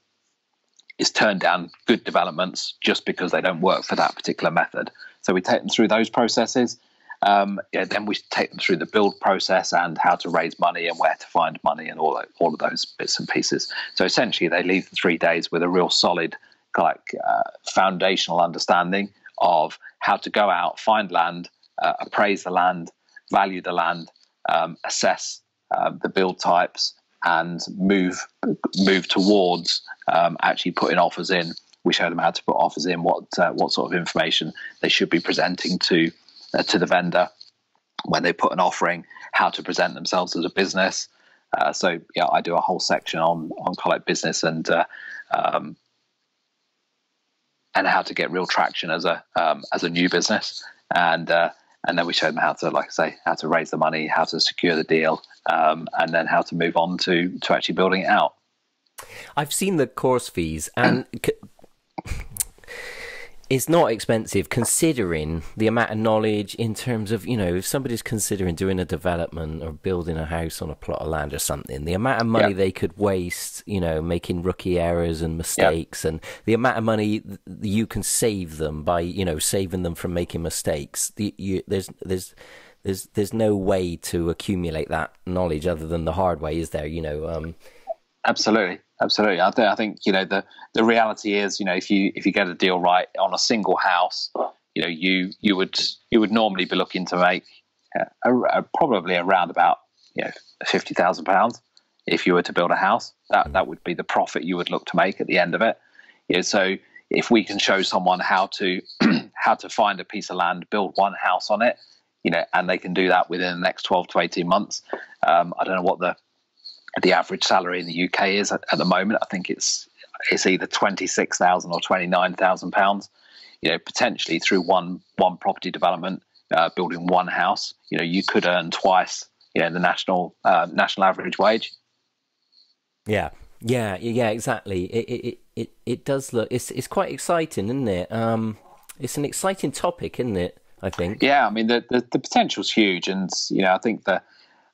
is turn down good developments just because they don't work for that particular method. So we take them through those processes. Um, yeah, then we take them through the build process and how to raise money and where to find money and all all of those bits and pieces. So essentially, they leave the three days with a real solid, like uh, foundational understanding of how to go out, find land, uh, appraise the land, value the land, um, assess uh, the build types, and move move towards um, actually putting offers in. We show them how to put offers in, what uh, what sort of information they should be presenting to uh, to the vendor when they put an offering, how to present themselves as a business. Uh, so yeah, I do a whole section on on collect business and uh, um, and how to get real traction as a um, as a new business and uh, and then we show them how to, like I say, how to raise the money, how to secure the deal, um, and then how to move on to to actually building it out. I've seen the course fees, and <clears throat> it's not expensive considering the amount of knowledge in terms of you know if somebody's considering doing a development or building a house on a plot of land or something the amount of money they could waste you know making rookie errors and mistakes and the amount of money you can save them by you know saving them from making mistakes the, you, there's there's there's there's no way to accumulate that knowledge other than the hard way is there? You know um, absolutely absolutely. I, th- I think you know the the reality is you know if you if you get a deal right on a single house, you know you you would you would normally be looking to make uh, a, a, probably around about you know fifty thousand pounds if you were to build a house. That that would be the profit you would look to make at the end of it. Know, so if we can show someone how to <clears throat> how to find a piece of land, build one house on it, you know, and they can do that within the next twelve to eighteen months. Um, I don't know what the the average salary in the UK is at, at the moment. I think it's it's either twenty six thousand or twenty nine thousand pounds. You know, potentially through one one property development, uh, building one house, you know, you could earn twice, you know, the national uh, national average wage. Yeah, yeah, yeah, exactly. It it it it does look. It's it's quite exciting, isn't it? Um, it's an exciting topic, isn't it? I think. Yeah, I mean the the, the potential's huge, and you know, I think the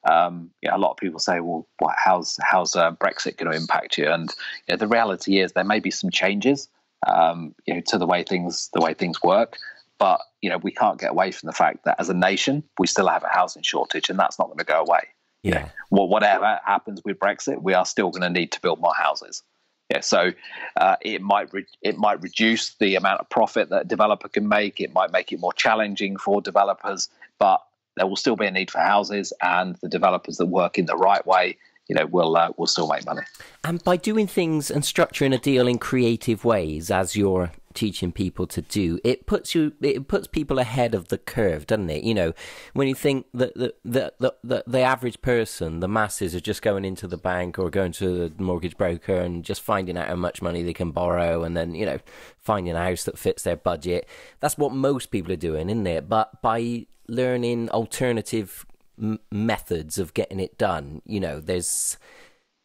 um, a lot of people say, well, what, how's how's uh, Brexit going to impact you? And you know, the reality is there may be some changes, um, you know, to the way things the way things work. But you know, we can't get away from the fact that as a nation, we still have a housing shortage, and that's not going to go away. Yeah. well, whatever happens with Brexit, we are still going to need to build more houses. Yeah, so uh, it might re- it might reduce the amount of profit that a developer can make. It might make it more challenging for developers, but there will still be a need for houses, and the developers that work in the right way, you know, will uh, will still make money. And by doing things and structuring a deal in creative ways, as you're teaching people to do, it puts you it puts people ahead of the curve, doesn't it? You know, when you think that the the the, the, the average person, the masses, are just going into the bank or going to the mortgage broker and just finding out how much money they can borrow, and then you know finding a house that fits their budget. That's what most people are doing, isn't it? But by learning alternative m- methods of getting it done. You know, there's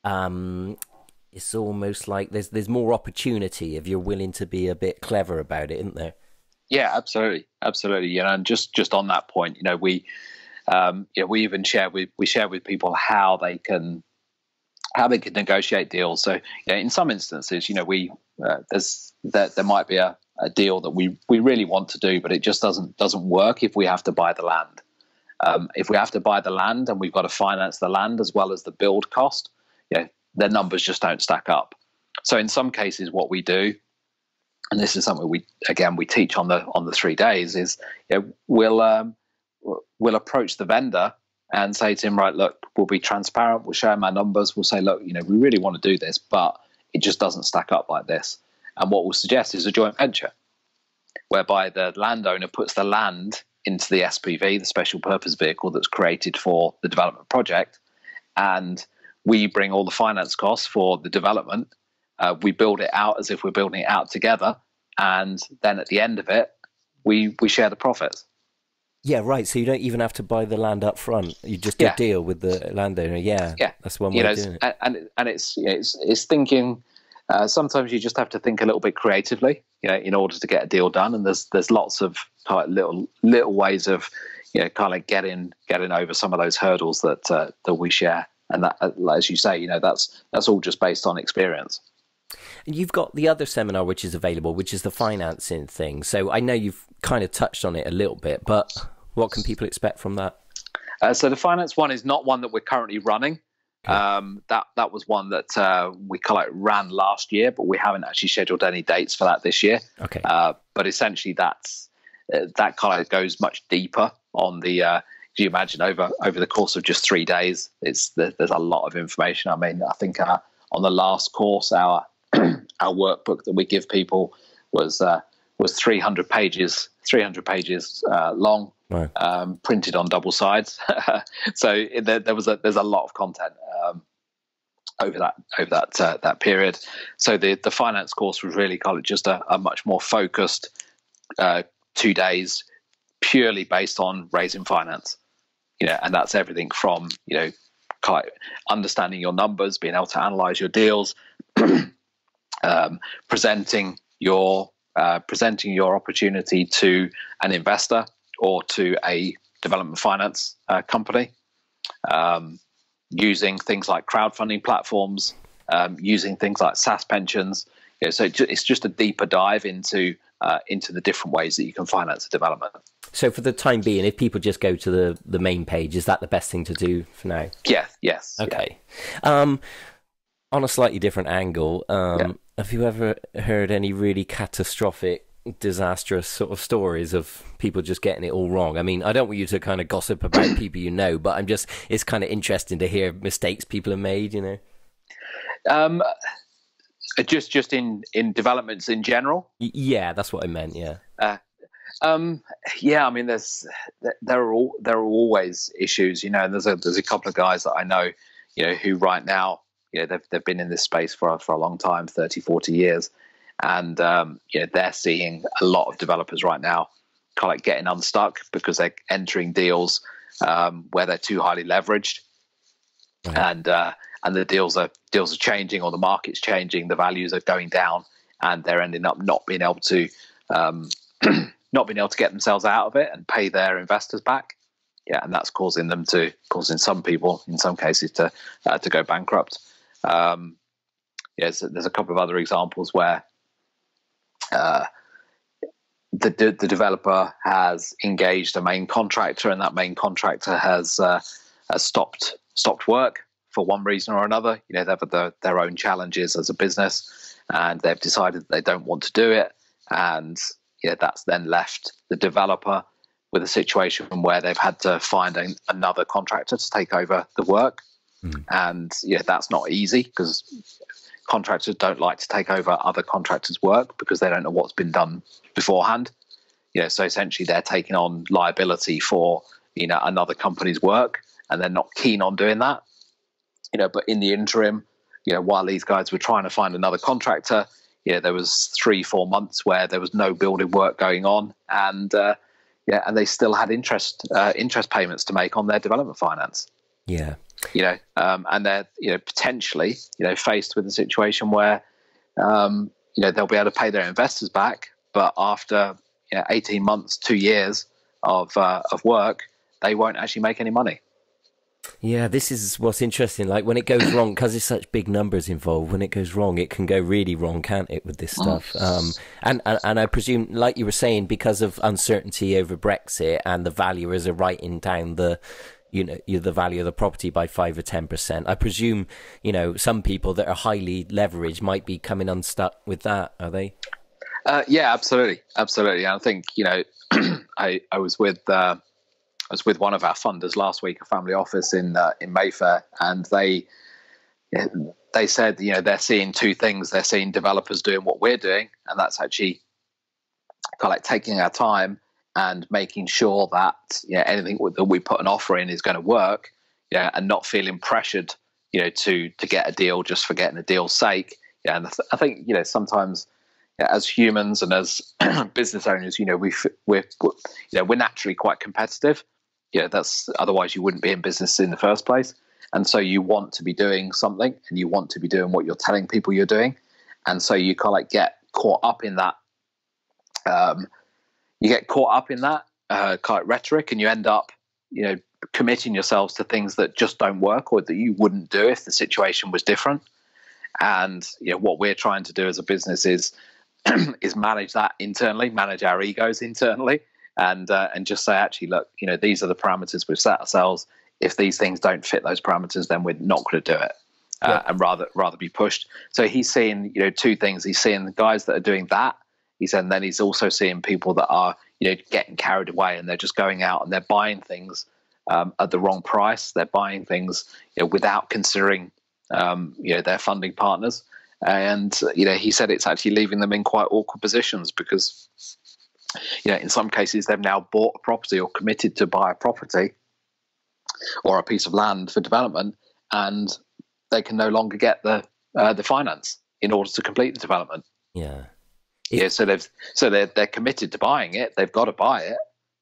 um, it's almost like there's there's more opportunity if you're willing to be a bit clever about it, isn't there? Yeah, absolutely, absolutely. You know, and just just on that point, you know, we um, you know, we even share with we share with people how they can how they can negotiate deals. So, you know, in some instances, you know, we uh, there's there, there might be a, a deal that we we really want to do, but it just doesn't doesn't work if we have to buy the land. Um, if we have to buy the land and we've got to finance the land as well as the build cost, you know, their numbers just don't stack up. So in some cases, what we do, and this is something we again we teach on the on the three days, is you know, we'll um, we'll approach the vendor and say to him, right, look, we'll be transparent, we'll share our numbers, we'll say, look, you know, we really want to do this, but it just doesn't stack up like this. And what we'll suggest is a joint venture, whereby the landowner puts the land into the SPV, the special purpose vehicle that's created for the development project, and we bring all the finance costs for the development. Uh, we build it out as if we're building it out together, and then at the end of it, we we share the profits. Yeah, right. So you don't even have to buy the land up front. You just do yeah. deal with the landowner. Yeah, yeah. That's one way you know, of doing it. And and it's it's it's thinking. Uh, sometimes you just have to think a little bit creatively, you know, in order to get a deal done. And there's there's lots of of little little ways of, you know, kind of getting getting over some of those hurdles that uh, that we share. And that, uh, as you say, you know, that's that's all just based on experience. And you've got the other seminar which is available, which is the financing thing. So I know you've kind of touched on it a little bit, but what can people expect from that? Uh, so the finance one is not one that we're currently running. Um, that that was one that uh, we kind of ran last year, but we haven't actually scheduled any dates for that this year. Okay. Uh, but essentially, that's uh, that kind of goes much deeper on the. Uh, do you imagine over over the course of just three days? It's there's a lot of information. I mean, I think uh, on the last course, our <clears throat> our workbook that we give people was was 300 pages 300 pages long right. um, printed on double sides. <laughs> so there, there, was a there's a lot of content um, over that over that uh, that period. So the the finance course was really kind of just a, a much more focused uh, two days, purely based on raising finance. You know, and that's everything from you know understanding your numbers, being able to analyze your deals, <clears throat> um, presenting your uh, presenting your opportunity to an investor or to a development finance uh, company, um, using things like crowdfunding platforms, um, using things like SSAS pensions. Know, so it's just a deeper dive into uh, into the different ways that you can finance a development. So, for the time being, if people just go to the the main page, is that the best thing to do for now? Yeah. Yes. Okay. Yeah. Um, on a slightly different angle, um, yeah. have you ever heard any really catastrophic disastrous sort of stories of people just getting it all wrong. I mean, I don't want you to kind of gossip about <clears throat> people you know, but I'm just it's kind of interesting to hear mistakes people have made. You know. Um, just just in in developments in general. Yeah, that's what I meant. Yeah. Uh, um, yeah, I mean, there's there are all there are always issues, you know. And there's a there's a couple of guys that I know, you know, who right now, you know, they've they've been in this space for for a long time, 30, 40 years, and um, you know, they're seeing a lot of developers right now kind of getting unstuck because they're entering deals um, where they're too highly leveraged, right. and uh, and the deals are deals are changing or the market's changing, the values are going down, and they're ending up not being able to um, <clears throat> not being able to get themselves out of it and pay their investors back. Yeah, and that's causing them to causing some people in some cases to uh, to go bankrupt. Um, yeah, so there's a couple of other examples where uh, the, the developer has engaged a main contractor, and that main contractor has, uh, has stopped stopped work for one reason or another. You know, they've had their, their own challenges as a business, and they've decided they don't want to do it, and yeah, that's then left the developer with a situation where they've had to find a, another contractor to take over the work, mm. and yeah, that's not easy because contractors don't like to take over other contractors' work because they don't know what's been done beforehand. You know, so essentially they're taking on liability for you know another company's work, and they're not keen on doing that. You know, but in the interim, you know, while these guys were trying to find another contractor, you know, there was three, four months where there was no building work going on, and uh, yeah, and they still had interest uh, interest payments to make on their development finance. Yeah, you know, um, and they're you know potentially you know faced with a situation where um, you know they'll be able to pay their investors back, but after you know, eighteen months, two years of uh, of work, they won't actually make any money. Yeah, this is what's interesting. Like when it goes wrong, because there's such big numbers involved. When it goes wrong, it can go really wrong, can't it? With this mm. stuff, um, and, and and I presume, like you were saying, because of uncertainty over Brexit and the valuers are writing down the you know the value of the property by five or ten percent. I presume you know some people that are highly leveraged might be coming unstuck with that. Are they? Uh, yeah, absolutely, absolutely. I think you know, <clears throat> I I was with uh, I was with one of our funders last week, a family office in uh, in Mayfair, and they they said you know they're seeing two things. They're seeing developers doing what we're doing, and that's actually kind of like taking our time and making sure that you know, anything that we put an offer in is going to work, yeah, and not feeling pressured, you know, to to get a deal just for getting a deal's sake. Yeah, and I think you know sometimes as humans and as <clears throat> business owners, you know, we we're you know we're naturally quite competitive. Yeah, that's otherwise you wouldn't be in business in the first place. And so you want to be doing something, and you want to be doing what you're telling people you're doing, and so you kind of like get caught up in that. Um, you get caught up in that uh, kind of rhetoric, and you end up, you know, committing yourselves to things that just don't work or that you wouldn't do if the situation was different. And you know what we're trying to do as a business is <clears throat> is manage that internally, manage our egos internally, and uh, and just say actually, look, you know, these are the parameters we've set ourselves. If these things don't fit those parameters, then we're not going to do it. Uh, yeah. and rather rather be pushed. So he's seeing you know two things. He's seeing the guys that are doing that. He's and then he's also seeing people that are you know getting carried away and they're just going out and they're buying things um, at the wrong price. They're buying things you know, without considering um, you know their funding partners. And you know he said it's actually leaving them in quite awkward positions because you know in some cases they've now bought a property or committed to buy a property or a piece of land for development and they can no longer get the uh, the finance in order to complete the development. Yeah. Yeah, so they've so they're they're committed to buying it. They've got to buy it.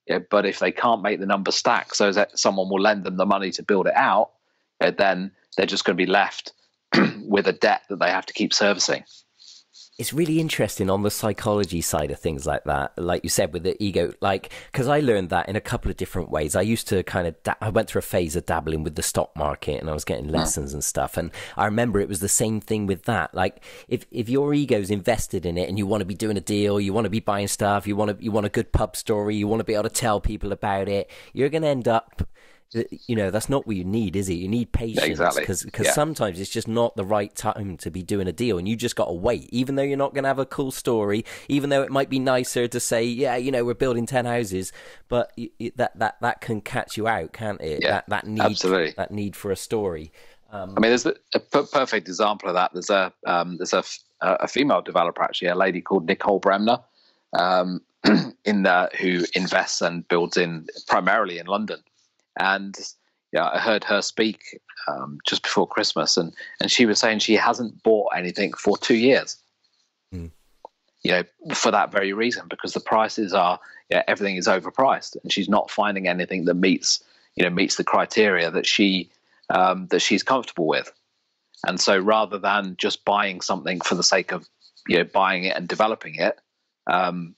Yeah, but if they can't make the number stack, so that someone will lend them the money to build it out, yeah, then they're just going to be left <clears throat> with a debt that they have to keep servicing it's really interesting on the psychology side of things like that like you said with the ego like because i learned that in a couple of different ways. I used to kind of da- i went through a phase of dabbling with the stock market and i was getting mm. lessons and stuff and i remember it was the same thing with that. Like if if your ego's invested in it and you want to be doing a deal you want to be buying stuff you want to you want a good pub story you want to be able to tell people about it you're going to end up you know that's not what you need is it you need patience because yeah, exactly. yeah. sometimes it's just not the right time to be doing a deal and you just got to wait even though you're not going to have a cool story even though it might be nicer to say yeah you know we're building 10 houses but that that that can catch you out can't it yeah, that that need absolutely. that need for a story um, I mean, there's a, a, perfect example of that. There's a um, there's a, a female developer actually, a lady called Nicole Bremner, um, <clears throat> in the, who invests and builds in primarily in London and yeah, I heard her speak um, just before Christmas, and and she was saying she hasn't bought anything for two years. Mm. You know, for that very reason, because the prices are, yeah, everything is overpriced, and she's not finding anything that meets, you know, meets the criteria that she um, that she's comfortable with. And so, rather than just buying something for the sake of, you know, buying it and developing it, um,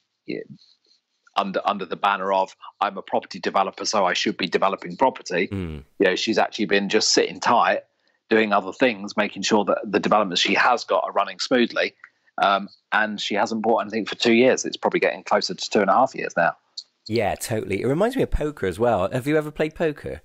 under under the banner of I'm a property developer, so I should be developing property. Mm. You know, she's actually been just sitting tight, doing other things, making sure that the developments she has got are running smoothly. Um, and she hasn't bought anything for two years. It's probably getting closer to two and a half years now. Yeah, totally. It reminds me of poker as well. Have you ever played poker?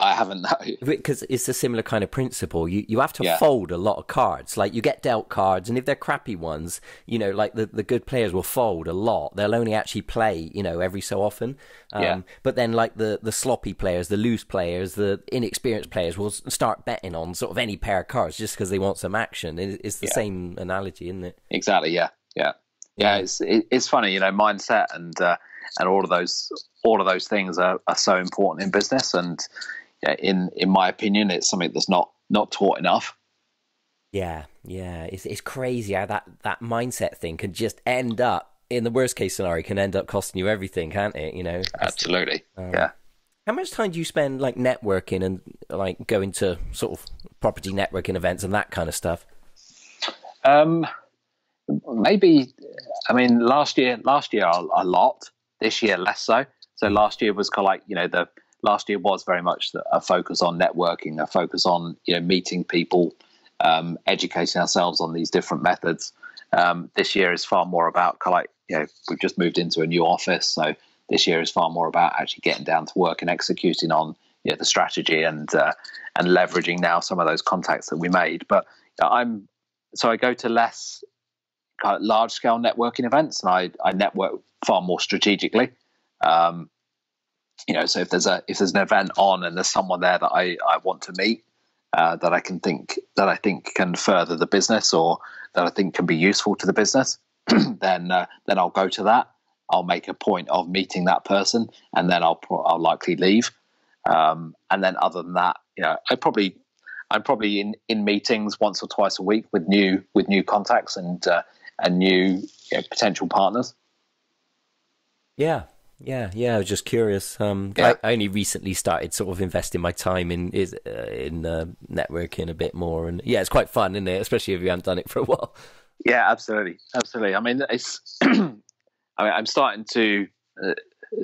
I haven't no. <laughs> Because it's a similar kind of principle. You you have to yeah. fold a lot of cards. Like you get dealt cards, and if they're crappy ones, you know, like the, the good players will fold a lot. They'll only actually play, you know, every so often. Um, yeah. But then, like the the sloppy players, the loose players, the inexperienced players will start betting on sort of any pair of cards just because they want some action. It's the yeah. same analogy, isn't it? Exactly. Yeah. Yeah. Yeah. It's it, it's funny, you know, mindset and uh, and all of those all of those things are, are so important in business and in in my opinion, it's something that's not not taught enough. Yeah, yeah, it's it's crazy how that that mindset thing can just end up in the worst case scenario can end up costing you everything, can't it? You know, absolutely. Um, yeah. How much time do you spend like networking and like going to sort of property networking events and that kind of stuff? Um, maybe. I mean, last year, last year a, a lot. This year, less so. So last year was kind of like you know the last year was very much a focus on networking, a focus on you know meeting people, um, educating ourselves on these different methods. Um, this year is far more about kind of like you know we've just moved into a new office, so this year is far more about actually getting down to work and executing on you know, the strategy and uh, and leveraging now some of those contacts that we made. But I'm so I go to less kind of large scale networking events, and I I network far more strategically. Um, you know, so if there's a if there's an event on and there's someone there that I, I want to meet, uh, that I can think that I think can further the business or that I think can be useful to the business, <clears throat> then uh, then I'll go to that. I'll make a point of meeting that person, and then I'll pro- I'll likely leave. Um, and then other than that, you know, I probably I'm probably in, in meetings once or twice a week with new with new contacts and uh, and new you know, potential partners. Yeah, yeah, yeah. I was just curious. Um, Yeah. I, I only recently started sort of investing my time in is uh, in uh, networking a bit more, and yeah, it's quite fun, isn't it? Especially if you haven't done it for a while. Yeah, absolutely, absolutely. I mean, it's. <clears throat> I mean, I'm starting to, uh,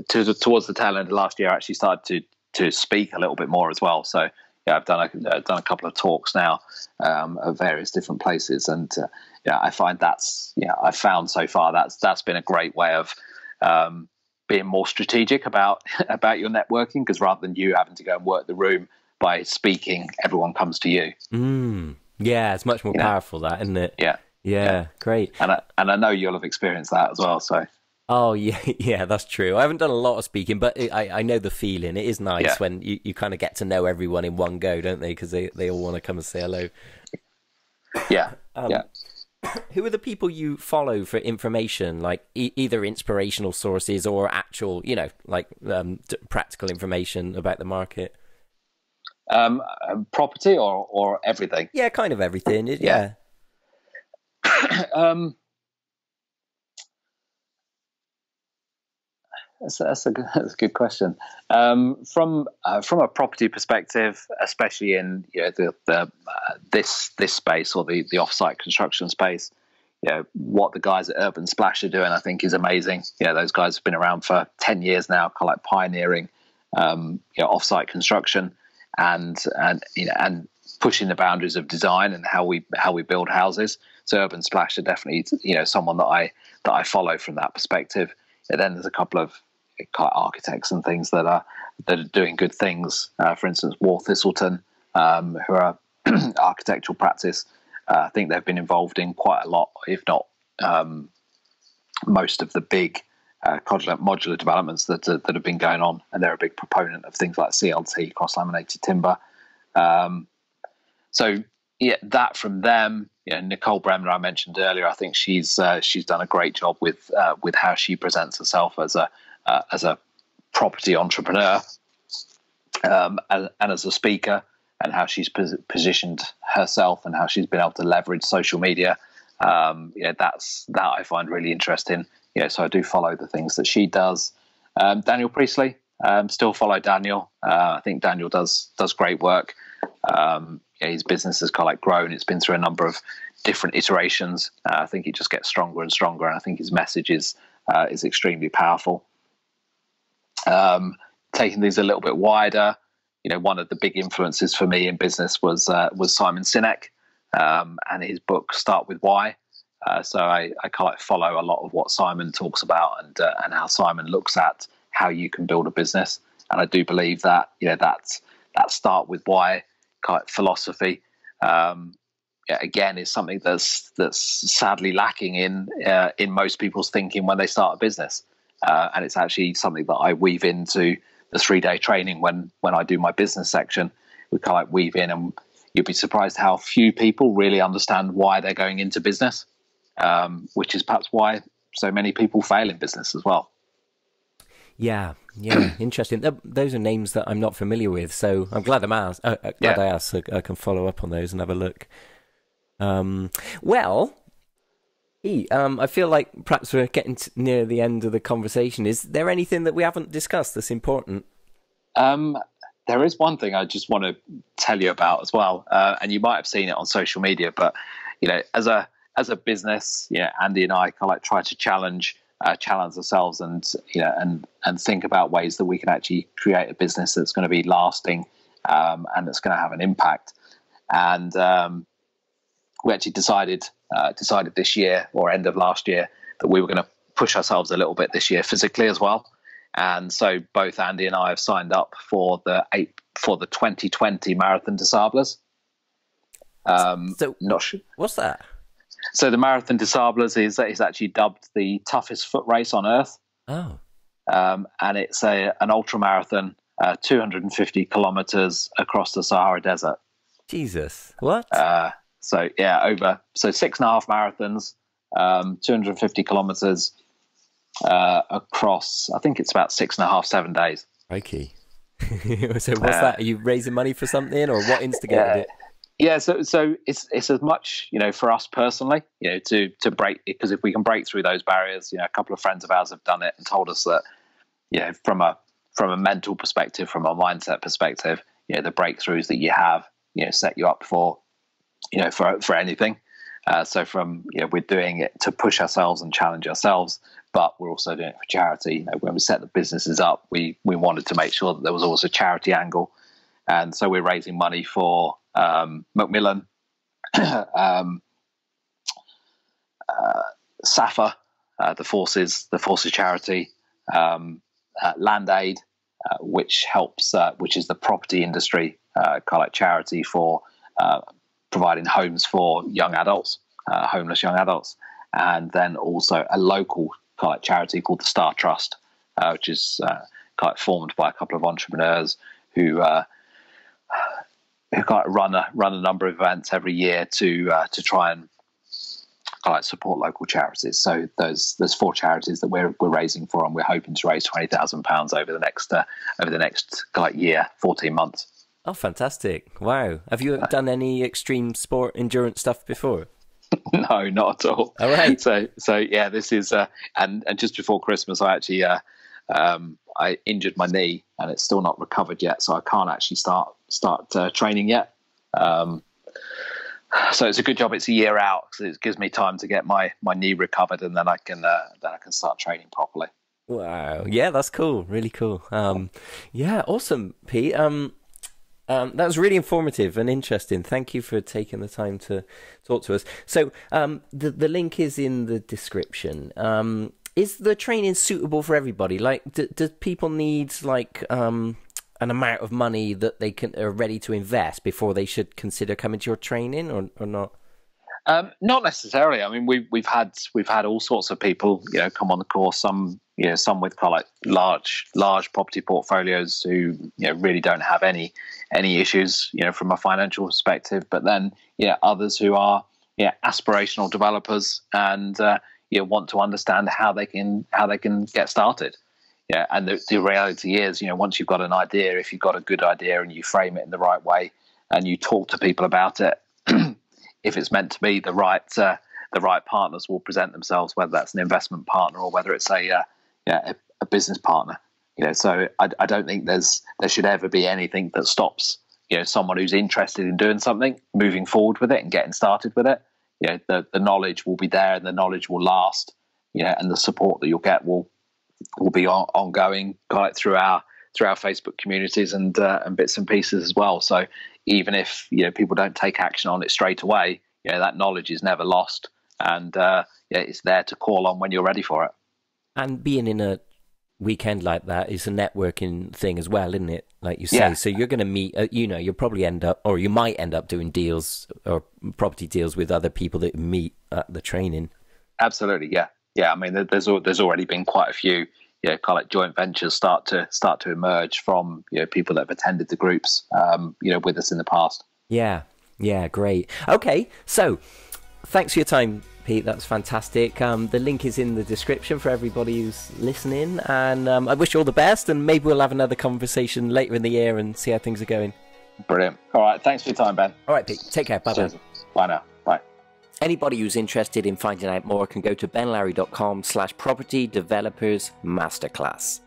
to towards the tail end of last year. I actually started to to speak a little bit more as well. So yeah, I've done a I've done a couple of talks now um, at various different places, and uh, yeah, I find that's yeah, I found so far that's that's been a great way of. Um, being more strategic about <laughs> about your networking because rather than you having to go and work the room by speaking, everyone comes to you. Mm. Yeah, it's much more Yeah. powerful, that isn't it? Yeah, Yeah, great. and I, and I know you'll have experienced that as well. So Oh <laughs> yeah, yeah, that's true. I haven't done a lot of speaking, but I I know the feeling. It is nice Yeah. when you, you kind of get to know everyone in one go, don't they? Because they they all want to come and say hello. yeah, Um, yeah. <coughs> Who are the people you follow for information, like e- either inspirational sources or actual, you know, like um, d- practical information about the market? Um, uh, property or or everything. Yeah, kind of everything. Yeah. <coughs> um, that's, that's, a good, <laughs> that's a good question. Um, from uh, from a property perspective, especially in you know, the, the uh, this this space or the the offsite construction space, you know what the guys at Urban Splash are doing, I think, is amazing. Yeah, those guys have been around for ten years now, kind of like pioneering um, you know, offsite construction and and you know and pushing the boundaries of design and how we how we build houses. So Urban Splash are definitely you know someone that I that I follow from that perspective. And then there's a couple of of architects and things that are that are doing good things. Uh, for instance, Waugh Thistleton, um, who are <clears throat> architectural practice. Uh, I think they've been involved in quite a lot, if not um, most of the big uh, modular, developments that that have been going on, and they're a big proponent of things like CLT, cross laminated timber. Um, so yeah, that from them. Yeah, Nicole Bremner, I mentioned earlier. I think she's uh, she's done a great job with uh, with how she presents herself as a uh, as a property entrepreneur um, and, and as a speaker, and how she's pos- positioned herself and how she's been able to leverage social media. Um, yeah, that's that I find really interesting. Yeah, so I do follow the things that she does. Um, Daniel Priestley, um, still follow Daniel. Uh, I think Daniel does does great work. Um, yeah, his business has kind of like grown. It's been through a number of different iterations. Uh, I think it just gets stronger and stronger, and I think his message is uh, is extremely powerful. Um, taking these a little bit wider, you know, one of the big influences for me in business was uh, was Simon Sinek um, and his book Start with Why. Uh, so I, I kind of follow a lot of what Simon talks about and uh, and how Simon looks at how you can build a business. And I do believe that you know that that start with why kind of philosophy um, again is something that's that's sadly lacking in uh, in most people's thinking when they start a business. Uh, and it's actually something that I weave into the three day training when when I do my business section. We kind of like weave in, and you'd be surprised how few people really understand why they're going into business, um, which is perhaps why so many people fail in business as well. Yeah, yeah, <clears throat> interesting. Those are names that I'm not familiar with, so I'm glad I'm asked. Uh, uh, glad Yeah. I asked. So I can follow up on those and have a look. Um, well, Um, I feel like perhaps we're getting near the end of the conversation. Is there anything that we haven't discussed that's important? Um, there is one thing I just want to tell you about as well, uh, and you might have seen it on social media. But you know, as a as a business, you know, Andy and I kind of like try to challenge uh, challenge ourselves, and you know, and and think about ways that we can actually create a business that's going to be lasting um, and that's going to have an impact. And um, we actually decided uh, decided this year or end of last year that we were going to push ourselves a little bit this year physically as well. And so both Andy and I have signed up for the eight for the 2020 Marathon des Sables. Um, So- not sure. What's that? So the Marathon des Sables is is actually dubbed the toughest foot race on earth, Oh, um, and it's a an ultra marathon, uh, 250 kilometers across the Sahara Desert. Jesus! What? Uh, so yeah, over so six and a half marathons, um, 250 kilometers uh, across. I think it's about six and a half, seven days. Okay. <laughs> so what's that? Are you raising money for something, or what instigated yeah. it? Yeah, so so it's it's as much you know for us personally, you know, to to break because if we can break through those barriers, you know, a couple of friends of ours have done it and told us that, you know, from a from a mental perspective, from a mindset perspective, you know, the breakthroughs that you have, you know, set you up for, you know, for for anything. Uh, so from you know, we're doing it to push ourselves and challenge ourselves, but we're also doing it for charity. You know, when we set the businesses up, we we wanted to make sure that there was also a charity angle, and so we're raising money for um, Macmillan, <clears throat> um, uh, SSAFA, uh, the forces, the forces charity, um, uh, LandAid, uh, which helps, uh, which is the property industry kind of like charity for providing homes for young adults, homeless young adults, and then also a local kind of like charity called the Star Trust, which is kind of formed by a couple of entrepreneurs who who kind of run a run a number of events every year to uh, to try and of support local charities. So there's there's four charities that we're we're raising for, and we're hoping to raise twenty thousand pounds over the next uh, over the next like year, fourteen months. Oh, fantastic! Wow, have you done any extreme sport endurance stuff before? <laughs> no, not at all. All right. So so yeah, this is uh, and and just before Christmas, I actually. Uh, um, I injured my knee and it's still not recovered yet, so I can't actually start start uh, training yet. Um, so it's a good job it's a year out because it gives me time to get my my knee recovered and then I can uh, then I can start training properly. Wow, yeah, that's cool, really cool. Um, yeah, awesome, Pete. Um, um, that was really informative and interesting. Thank you for taking the time to talk to us. So um, the the link is in the description. Um, is the training suitable for everybody? Like, do, do people need like um, an amount of money that they can are ready to invest before they should consider coming to your training, or or not? Um, not necessarily. I mean, we've we've had we've had all sorts of people, you know, come on the course. Some, you know, some with of like large large property portfolios who you know really don't have any any issues, you know, from a financial perspective. But then, yeah, others who are yeah aspirational developers and uh, you know, want to understand how they can how they can get started. Yeah, and the, the reality is, you know, once you've got an idea, if you've got a good idea and you frame it in the right way, and you talk to people about it, if it's meant to be, the right uh, the right partners will present themselves, whether that's an investment partner or whether it's a uh, yeah, a, a, business partner. You know, so I, I don't think there's there should ever be anything that stops you know someone who's interested in doing something moving forward with it and getting started with it you know, the, the knowledge will be there and the knowledge will last, you know, and the support that you'll get will will be on, ongoing of through our through our Facebook communities and uh, and bits and pieces as well. So even if you know people don't take action on it straight away, you know that knowledge is never lost, and uh, yeah, it's there to call on when you're ready for it. And being in a weekend like that is a networking thing as well, isn't it? Like you say, yeah. so you're going to meet, uh, you know, you'll probably end up, or you might end up doing deals or property deals with other people that meet at the training. Absolutely, yeah, yeah. I mean, there's there's already been quite a few, you know, kind of like joint ventures start to start to emerge from you know people that have attended the groups, um, you know, with us in the past. Yeah, yeah, great. Okay, so thanks for your time, Pete. That's fantastic. Um, the link is in the description for everybody who's listening. And um, I wish you all the best. And maybe we'll have another conversation later in the year and see how things are going. Brilliant. All right. Thanks for your time, Ben. All right, Pete. Take care. Bye bye. Bye now. Anybody who's interested in finding out more can go to benlowrey.com slash property developers masterclass.